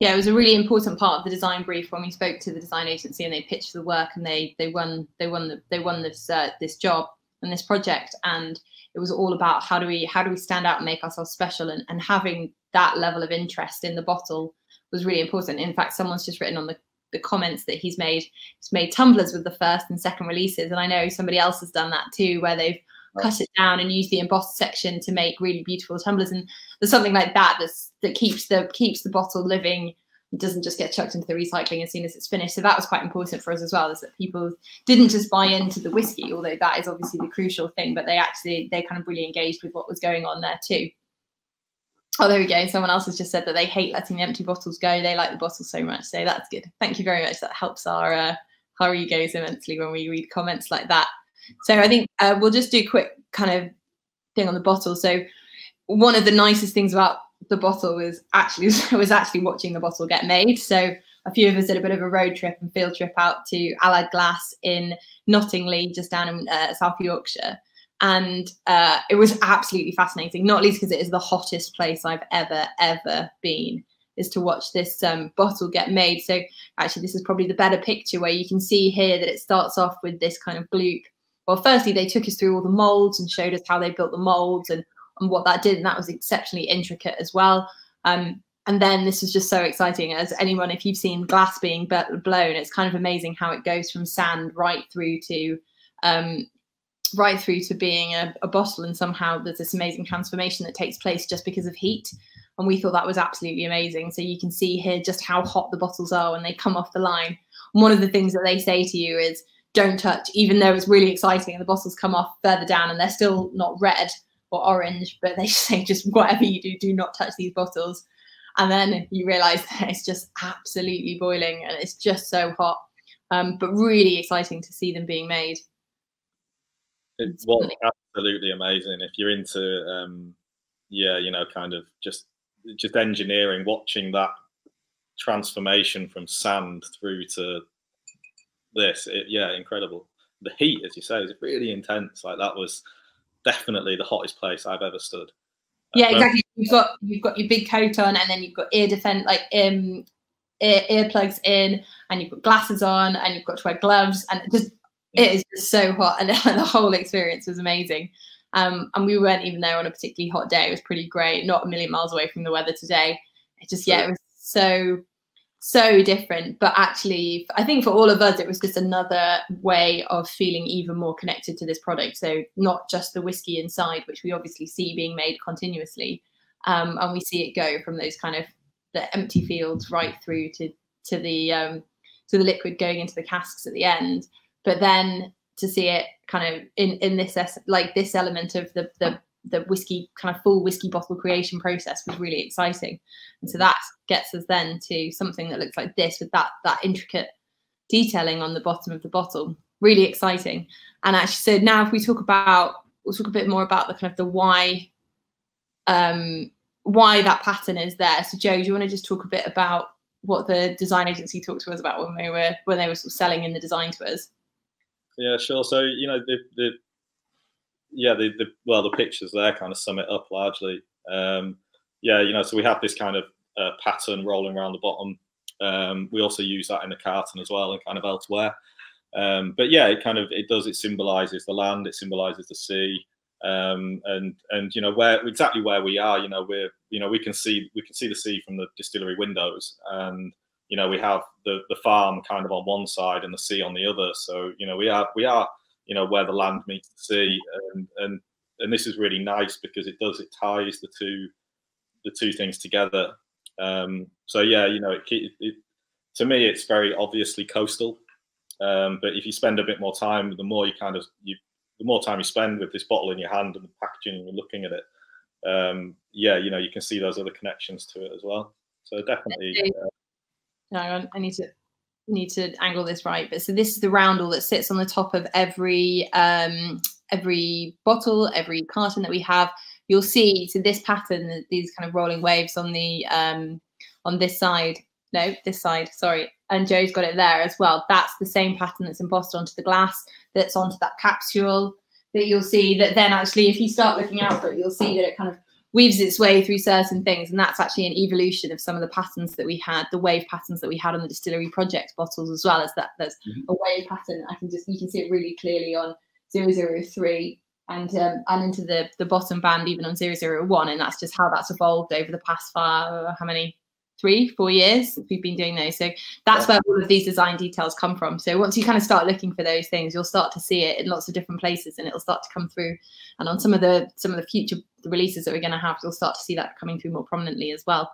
Yeah, it was a really important part of the design brief when we spoke to the design agency and they pitched the work and they they won they won the, they won this uh, this job and this project and it was all about how do we how do we stand out and make ourselves special and, and having that level of interest in the bottle was really important. In fact, someone's just written on the the comments that he's made. He's made tumblers with the first and second releases, and I know somebody else has done that too, where they've cut it down and use the embossed section to make really beautiful tumblers. And there's something like that that's, that keeps the keeps the bottle living. It doesn't just get chucked into the recycling as soon as it's finished. So that was quite important for us as well, is that people didn't just buy into the whiskey, although that is obviously the crucial thing, but they actually they kind of really engaged with what was going on there too. Oh, there we go. Someone else has just said that they hate letting the empty bottles go. They like the bottles so much. So that's good. Thank you very much. That helps our uh, our egos immensely when we read comments like that. So I think uh, we'll just do a quick kind of thing on the bottle. So one of the nicest things about the bottle was actually <laughs> was actually watching the bottle get made. So a few of us did a bit of a road trip and field trip out to Allied Glass in Knottingley, just down in uh, South Yorkshire. And uh, it was absolutely fascinating, not least because it is the hottest place I've ever, ever been is to watch this um, bottle get made. So actually, this is probably the better picture where you can see here that it starts off with this kind of gloop well, firstly, they took us through all the molds and showed us how they built the molds and, and what that did. And that was exceptionally intricate as well. Um, and then this was just so exciting as anyone, if you've seen glass being blown, it's kind of amazing how it goes from sand right through to um, right through to being a, a, bottle and somehow there's this amazing transformation that takes place just because of heat and we thought that was absolutely amazing so you can see here just how hot the bottles are when they come off the line and one of the things that they say to you is don't touch, even though it's really exciting and the bottles come off further down and they're still not red or orange, but they <laughs> say just whatever you do, do not touch these bottles. And then you realize <laughs> that it's just absolutely boiling and it's just so hot. Um, but really exciting to see them being made. It was absolutely amazing. If you're into, um, yeah, you know, kind of just just engineering, watching that transformation from sand through to this. It, yeah, incredible. The heat, as you say, is really intense. Like that was definitely the hottest place I've ever stood. Yeah, exactly. You've got you've got your big coat on, and then you've got ear defense, like um, ear earplugs in, and you've got glasses on, and you've got to wear gloves, and it just it is just so hot, and <laughs> the whole experience was amazing. Um, and we weren't even there on a particularly hot day. It was pretty great, not a million miles away from the weather today. It just yeah, it was so so different but actually i think for all of us it was just another way of feeling even more connected to this product. So not just the whiskey inside which we obviously see being made continuously um, and we see it go from those kind of the empty fields right through to to the um, to the liquid going into the casks at the end. But then to see it kind of in in this like this element of the the the whiskey kind of full whiskey bottle creation process was really exciting. And so that gets us then to something that looks like this with that that intricate detailing on the bottom of the bottle. Really exciting. And actually so now if we talk about we'll talk a bit more about the kind of the why um why that pattern is there. So joe do you want to just talk a bit about what the design agency talked to us about when they were when they were sort of selling in the design to us? Yeah sure. So you know the the yeah, the, the well, the pictures there kind of sum it up largely. Um, yeah, you know, so we have this kind of uh, pattern rolling around the bottom. Um, we also use that in the carton as well and kind of elsewhere. Um, but yeah, it kind of it does it symbolizes the land, it symbolizes the sea, um, and and you know where exactly where we are. You know we're you know we can see we can see the sea from the distillery windows, and you know we have the the farm kind of on one side and the sea on the other. So you know we are we are you know where the land meets the sea, and and and this is really nice because it does it ties the two the two things together. Um, so yeah, you know, it, it, it, to me it's very obviously coastal. Um, but if you spend a bit more time, the more you kind of you, the more time you spend with this bottle in your hand and the packaging and you're looking at it, um, yeah, you know, you can see those other connections to it as well. So definitely. Uh, on, I need to need to angle this right. But so this is the roundel that sits on the top of every um, every bottle, every carton that we have. You'll see so this pattern, these kind of rolling waves on the um, on this side. No, this side. Sorry, and Joe's got it there as well. That's the same pattern that's embossed onto the glass. That's onto that capsule. That you'll see that then actually, if you start looking out for it, you'll see that it kind of weaves its way through certain things and that's actually an evolution of some of the patterns that we had the wave patterns that we had on the distillery project bottles as well as that there's mm-hmm. a wave pattern i can just you can see it really clearly on 003 and um, and into the the bottom band even on 001 and that's just how that's evolved over the past far how many three, four years we've been doing those. So that's where all of these design details come from. So once you kind of start looking for those things, you'll start to see it in lots of different places and it'll start to come through. And on some of the some of the future releases that we're going to have, you'll start to see that coming through more prominently as well.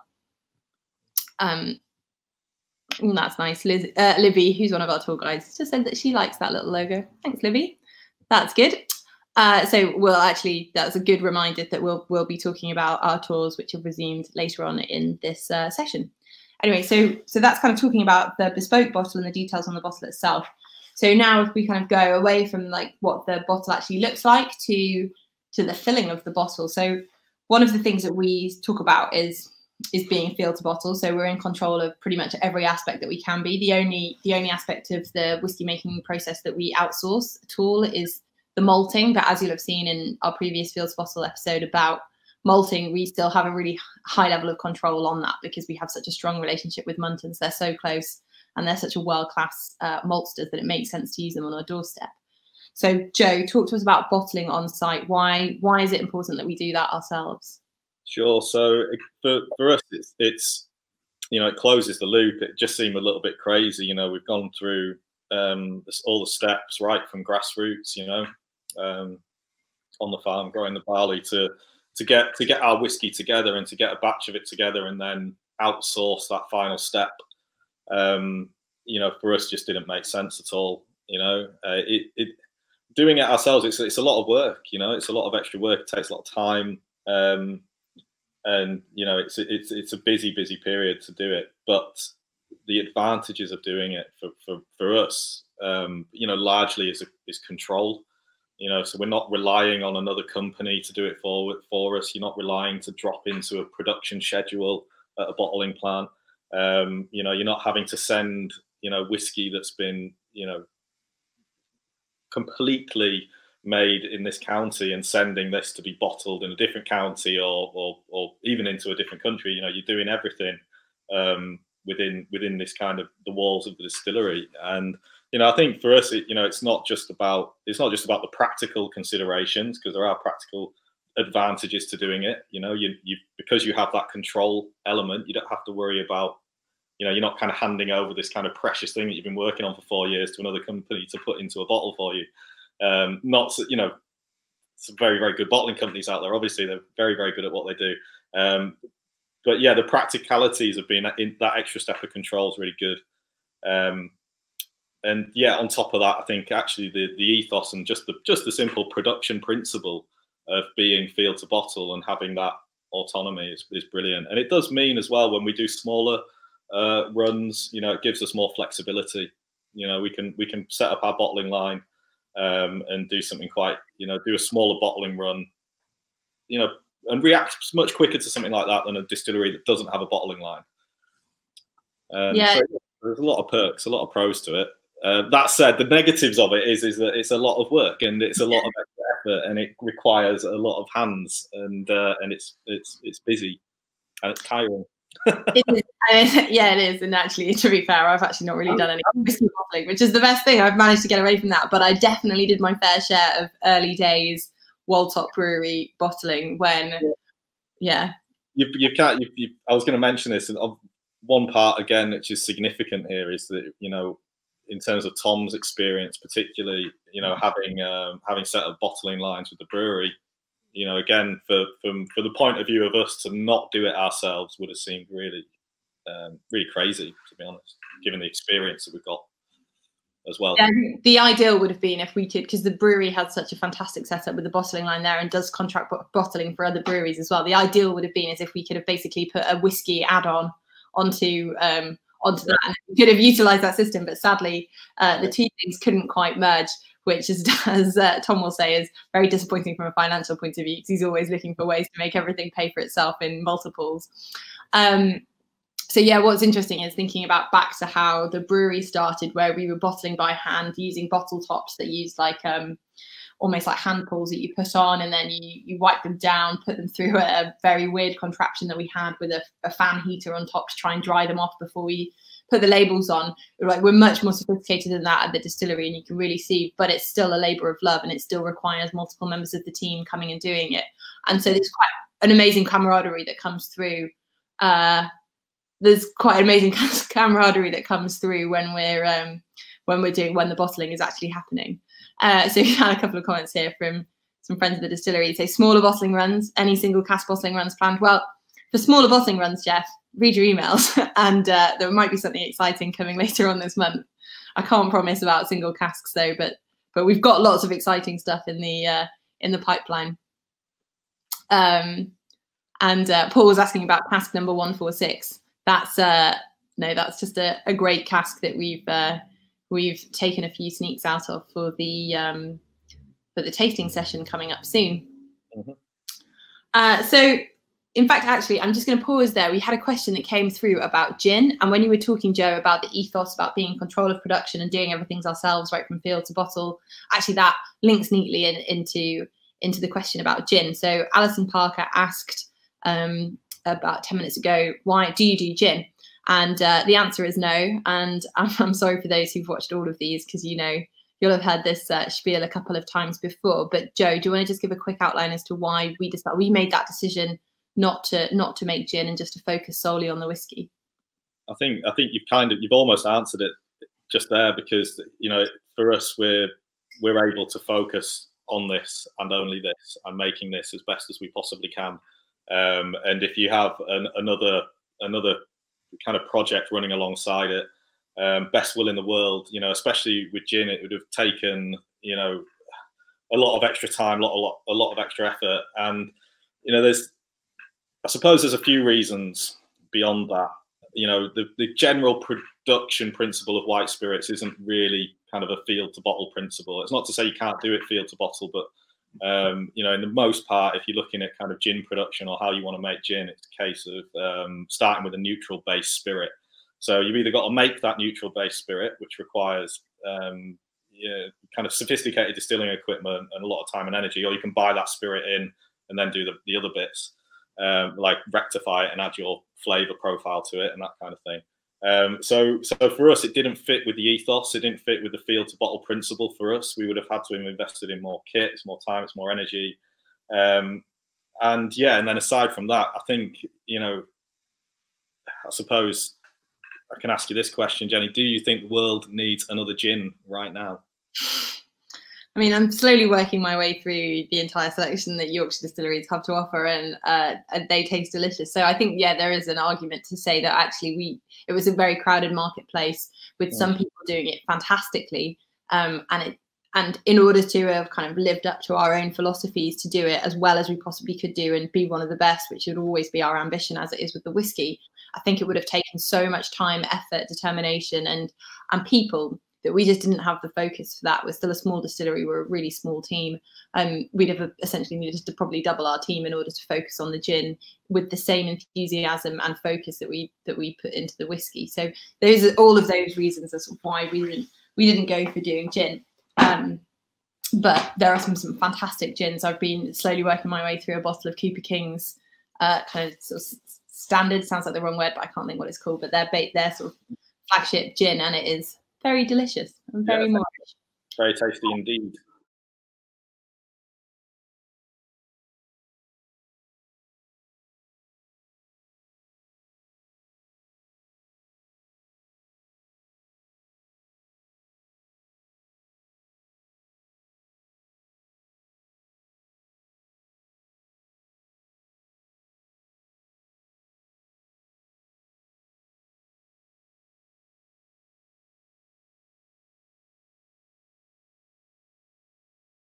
Um, that's nice. Liz, uh, Livy, who's one of our tour guides, just said that she likes that little logo. Thanks, Livy. That's good. Uh, so we'll actually that's a good reminder that we'll we'll be talking about our tours which have resumed later on in this uh, session. Anyway, so so that's kind of talking about the bespoke bottle and the details on the bottle itself. So now if we kind of go away from like what the bottle actually looks like to to the filling of the bottle. So one of the things that we talk about is is being field to bottle. So we're in control of pretty much every aspect that we can be. The only the only aspect of the whiskey making process that we outsource at all is the malting, but as you'll have seen in our previous Field to Bottle episode about malting, we still have a really high level of control on that because we have such a strong relationship with Muntons. They're so close and they're such a world-class uh, maltsters that it makes sense to use them on our doorstep. So, Joe, talk to us about bottling on site. Why why is it important that we do that ourselves? Sure. So for, for us, it's, it's you know it closes the loop. It just seemed a little bit crazy. You know, we've gone through um, all the steps right from grassroots. You know, um, on the farm growing the barley to to get to get our whiskey together and to get a batch of it together and then outsource that final step. Um, you know, for us, just didn't make sense at all. You know, uh, it, it doing it ourselves, it's it's a lot of work. You know, it's a lot of extra work. It takes a lot of time, um, and you know, it's it's it's a busy, busy period to do it. But the advantages of doing it for for, for us, um, you know, largely is a, is control. You know, so we're not relying on another company to do it for for us. You're not relying to drop into a production schedule at a bottling plant. Um, you know, you're not having to send you know whiskey that's been you know completely made in this county and sending this to be bottled in a different county or or, or even into a different country. You know, you're doing everything um, within within this kind of the walls of the distillery and you know, I think for us, it, you know, it's not just about it's not just about the practical considerations because there are practical advantages to doing it. You know, you you because you have that control element, you don't have to worry about, you know, you're not kind of handing over this kind of precious thing that you've been working on for four years to another company to put into a bottle for you. Um, not you know, some very very good bottling companies out there. Obviously, they're very very good at what they do. Um, but yeah, the practicalities of being in that extra step of control is really good. Um, and yeah, on top of that, I think actually the the ethos and just the just the simple production principle of being field to bottle and having that autonomy is, is brilliant. And it does mean as well when we do smaller uh, runs, you know, it gives us more flexibility. You know, we can we can set up our bottling line um, and do something quite, you know, do a smaller bottling run, you know, and react much quicker to something like that than a distillery that doesn't have a bottling line. Um, yeah. So there's a lot of perks, a lot of pros to it. Uh, that said, the negatives of it is is that it's a lot of work and it's a lot of <laughs> effort and it requires a lot of hands and uh, and it's it's it's busy and it's tiring. it is, uh, <laughs> yeah, it is. And actually, to be fair, I've actually not really done any which is the best thing. I've managed to get away from that, but I definitely did my fair share of early days Wold-Top Brewery bottling when, yeah. You, you can't. You, you, I was going to mention this, and one part again, which is significant here, is that you know, in terms of Tom's experience, particularly, you know, having um, having set up bottling lines with the brewery, you know, again, for from for the point of view of us to not do it ourselves would have seemed really, um, really crazy, to be honest, given the experience that we've got as well. Yeah, the ideal would have been if we could, because the brewery has such a fantastic setup with the bottling line there and does contract bottling for other breweries as well. The ideal would have been as if we could have basically put a whiskey add-on onto um, onto that <laughs> and could have utilized that system. But sadly, uh, the two things couldn't quite merge, which is, <laughs> as uh, Tom will say, is very disappointing from a financial point of view because he's always looking for ways to make everything pay for itself in multiples. Um, so yeah, what's interesting is thinking about back to how the brewery started, where we were bottling by hand using bottle tops that used like um, almost like hand pulls that you put on, and then you you wipe them down, put them through a, very weird contraption that we had with a, a, fan heater on top to try and dry them off before we put the labels on. We're like we're much more sophisticated than that at the distillery, and you can really see. But it's still a labour of love, and it still requires multiple members of the team coming and doing it. And so there's quite an amazing camaraderie that comes through. Uh, there's quite an amazing <laughs> camaraderie that comes through when we're um, when we're doing when the bottling is actually happening. Uh, so <laughs> we had a couple of comments here from some friends of the distillery. Say smaller bottling runs, any single cask bottling runs planned. Well, for smaller bottling runs, Jeff, read your emails, <laughs> and uh, there might be something exciting coming <laughs> later on this month. I can't promise about single casks though, but but we've got lots of exciting stuff in the uh, in the pipeline. Um, and uh, Paul was asking about cask number one four six that's uh no, that's just a, a great cask that we've uh, we've taken a few sneaks out of for the um, for the tasting session coming up soon. Mm-hmm. Uh, so, in fact, actually, I'm just going to pause there. We had a question that came through about gin, and when you were talking, Joe, about the ethos about being in control of production and doing everything ourselves, right from field to bottle, actually, that links neatly in, into into the question about gin. So, Alison Parker asked. Um, about 10 minutes ago, why do you do gin? And uh, the answer is no. And <laughs> I'm, sorry for those who've watched all of these because you know you'll have heard this uh, spiel a couple of times before. But Joe, do you want to just give a quick outline as to why we decided we made that decision not to not to make gin and just to focus solely on the whiskey? I think I think you've kind of you've almost answered it just there because you know for us we're we're able to focus on this and only this and making this as best as we possibly can um, and if you have an, another another kind of project running alongside it, um, best will in the world, you know, especially with gin, it would have taken you know a lot of extra time, a lot, a lot, a lot of extra effort, and you know, there's I suppose there's a few reasons beyond that. You know, the, the general production principle of white spirits isn't really kind of a field to bottle principle. It's not to say you can't do it field to bottle, but um, you know, in the most part, if you're looking at kind of gin production or how you want to make gin, it's a case of um, starting with a neutral base spirit. So you've either got to make that neutral base spirit, which requires um, yeah, kind of sophisticated distilling equipment and a lot of time and energy, or you can buy that spirit in and then do the, the other bits, um, like rectify it and add your flavor profile to it and that kind of thing. Um, so, so for us, it didn't fit with the ethos. It didn't fit with the field to bottle principle for us. We would have had to have invested in more kits, more time, it's more energy. Um, and yeah, and then aside from that, I think, you know, I suppose I can ask you this question, Jenny. Do you think the world needs another gin right now? I mean, I'm slowly working my way through the entire selection that Yorkshire distilleries have to offer, and, uh, and they taste delicious. So I think, yeah, there is an argument to say that actually we it was a very crowded marketplace with yeah. some people doing it fantastically, um, and it and in order to have kind of lived up to our own philosophies to do it as well as we possibly could do and be one of the best, which would always be our ambition as it is with the whiskey, I think it would have taken so much time, effort, determination, and and people that we just didn't have the focus for that. We're still a small distillery. We're a really small team. Um, we'd have essentially needed to probably double our team in order to focus on the gin with the same enthusiasm and focus that we that we put into the whiskey. So those are all of those reasons as why we didn't we didn't go for doing gin. Um, but there are some some fantastic gins. I've been slowly working my way through a bottle of Cooper King's uh, kind of, sort of standard. Sounds like the wrong word, but I can't think what it's called. But they're their sort of flagship gin, and it is very delicious and very yeah, Very tasty indeed.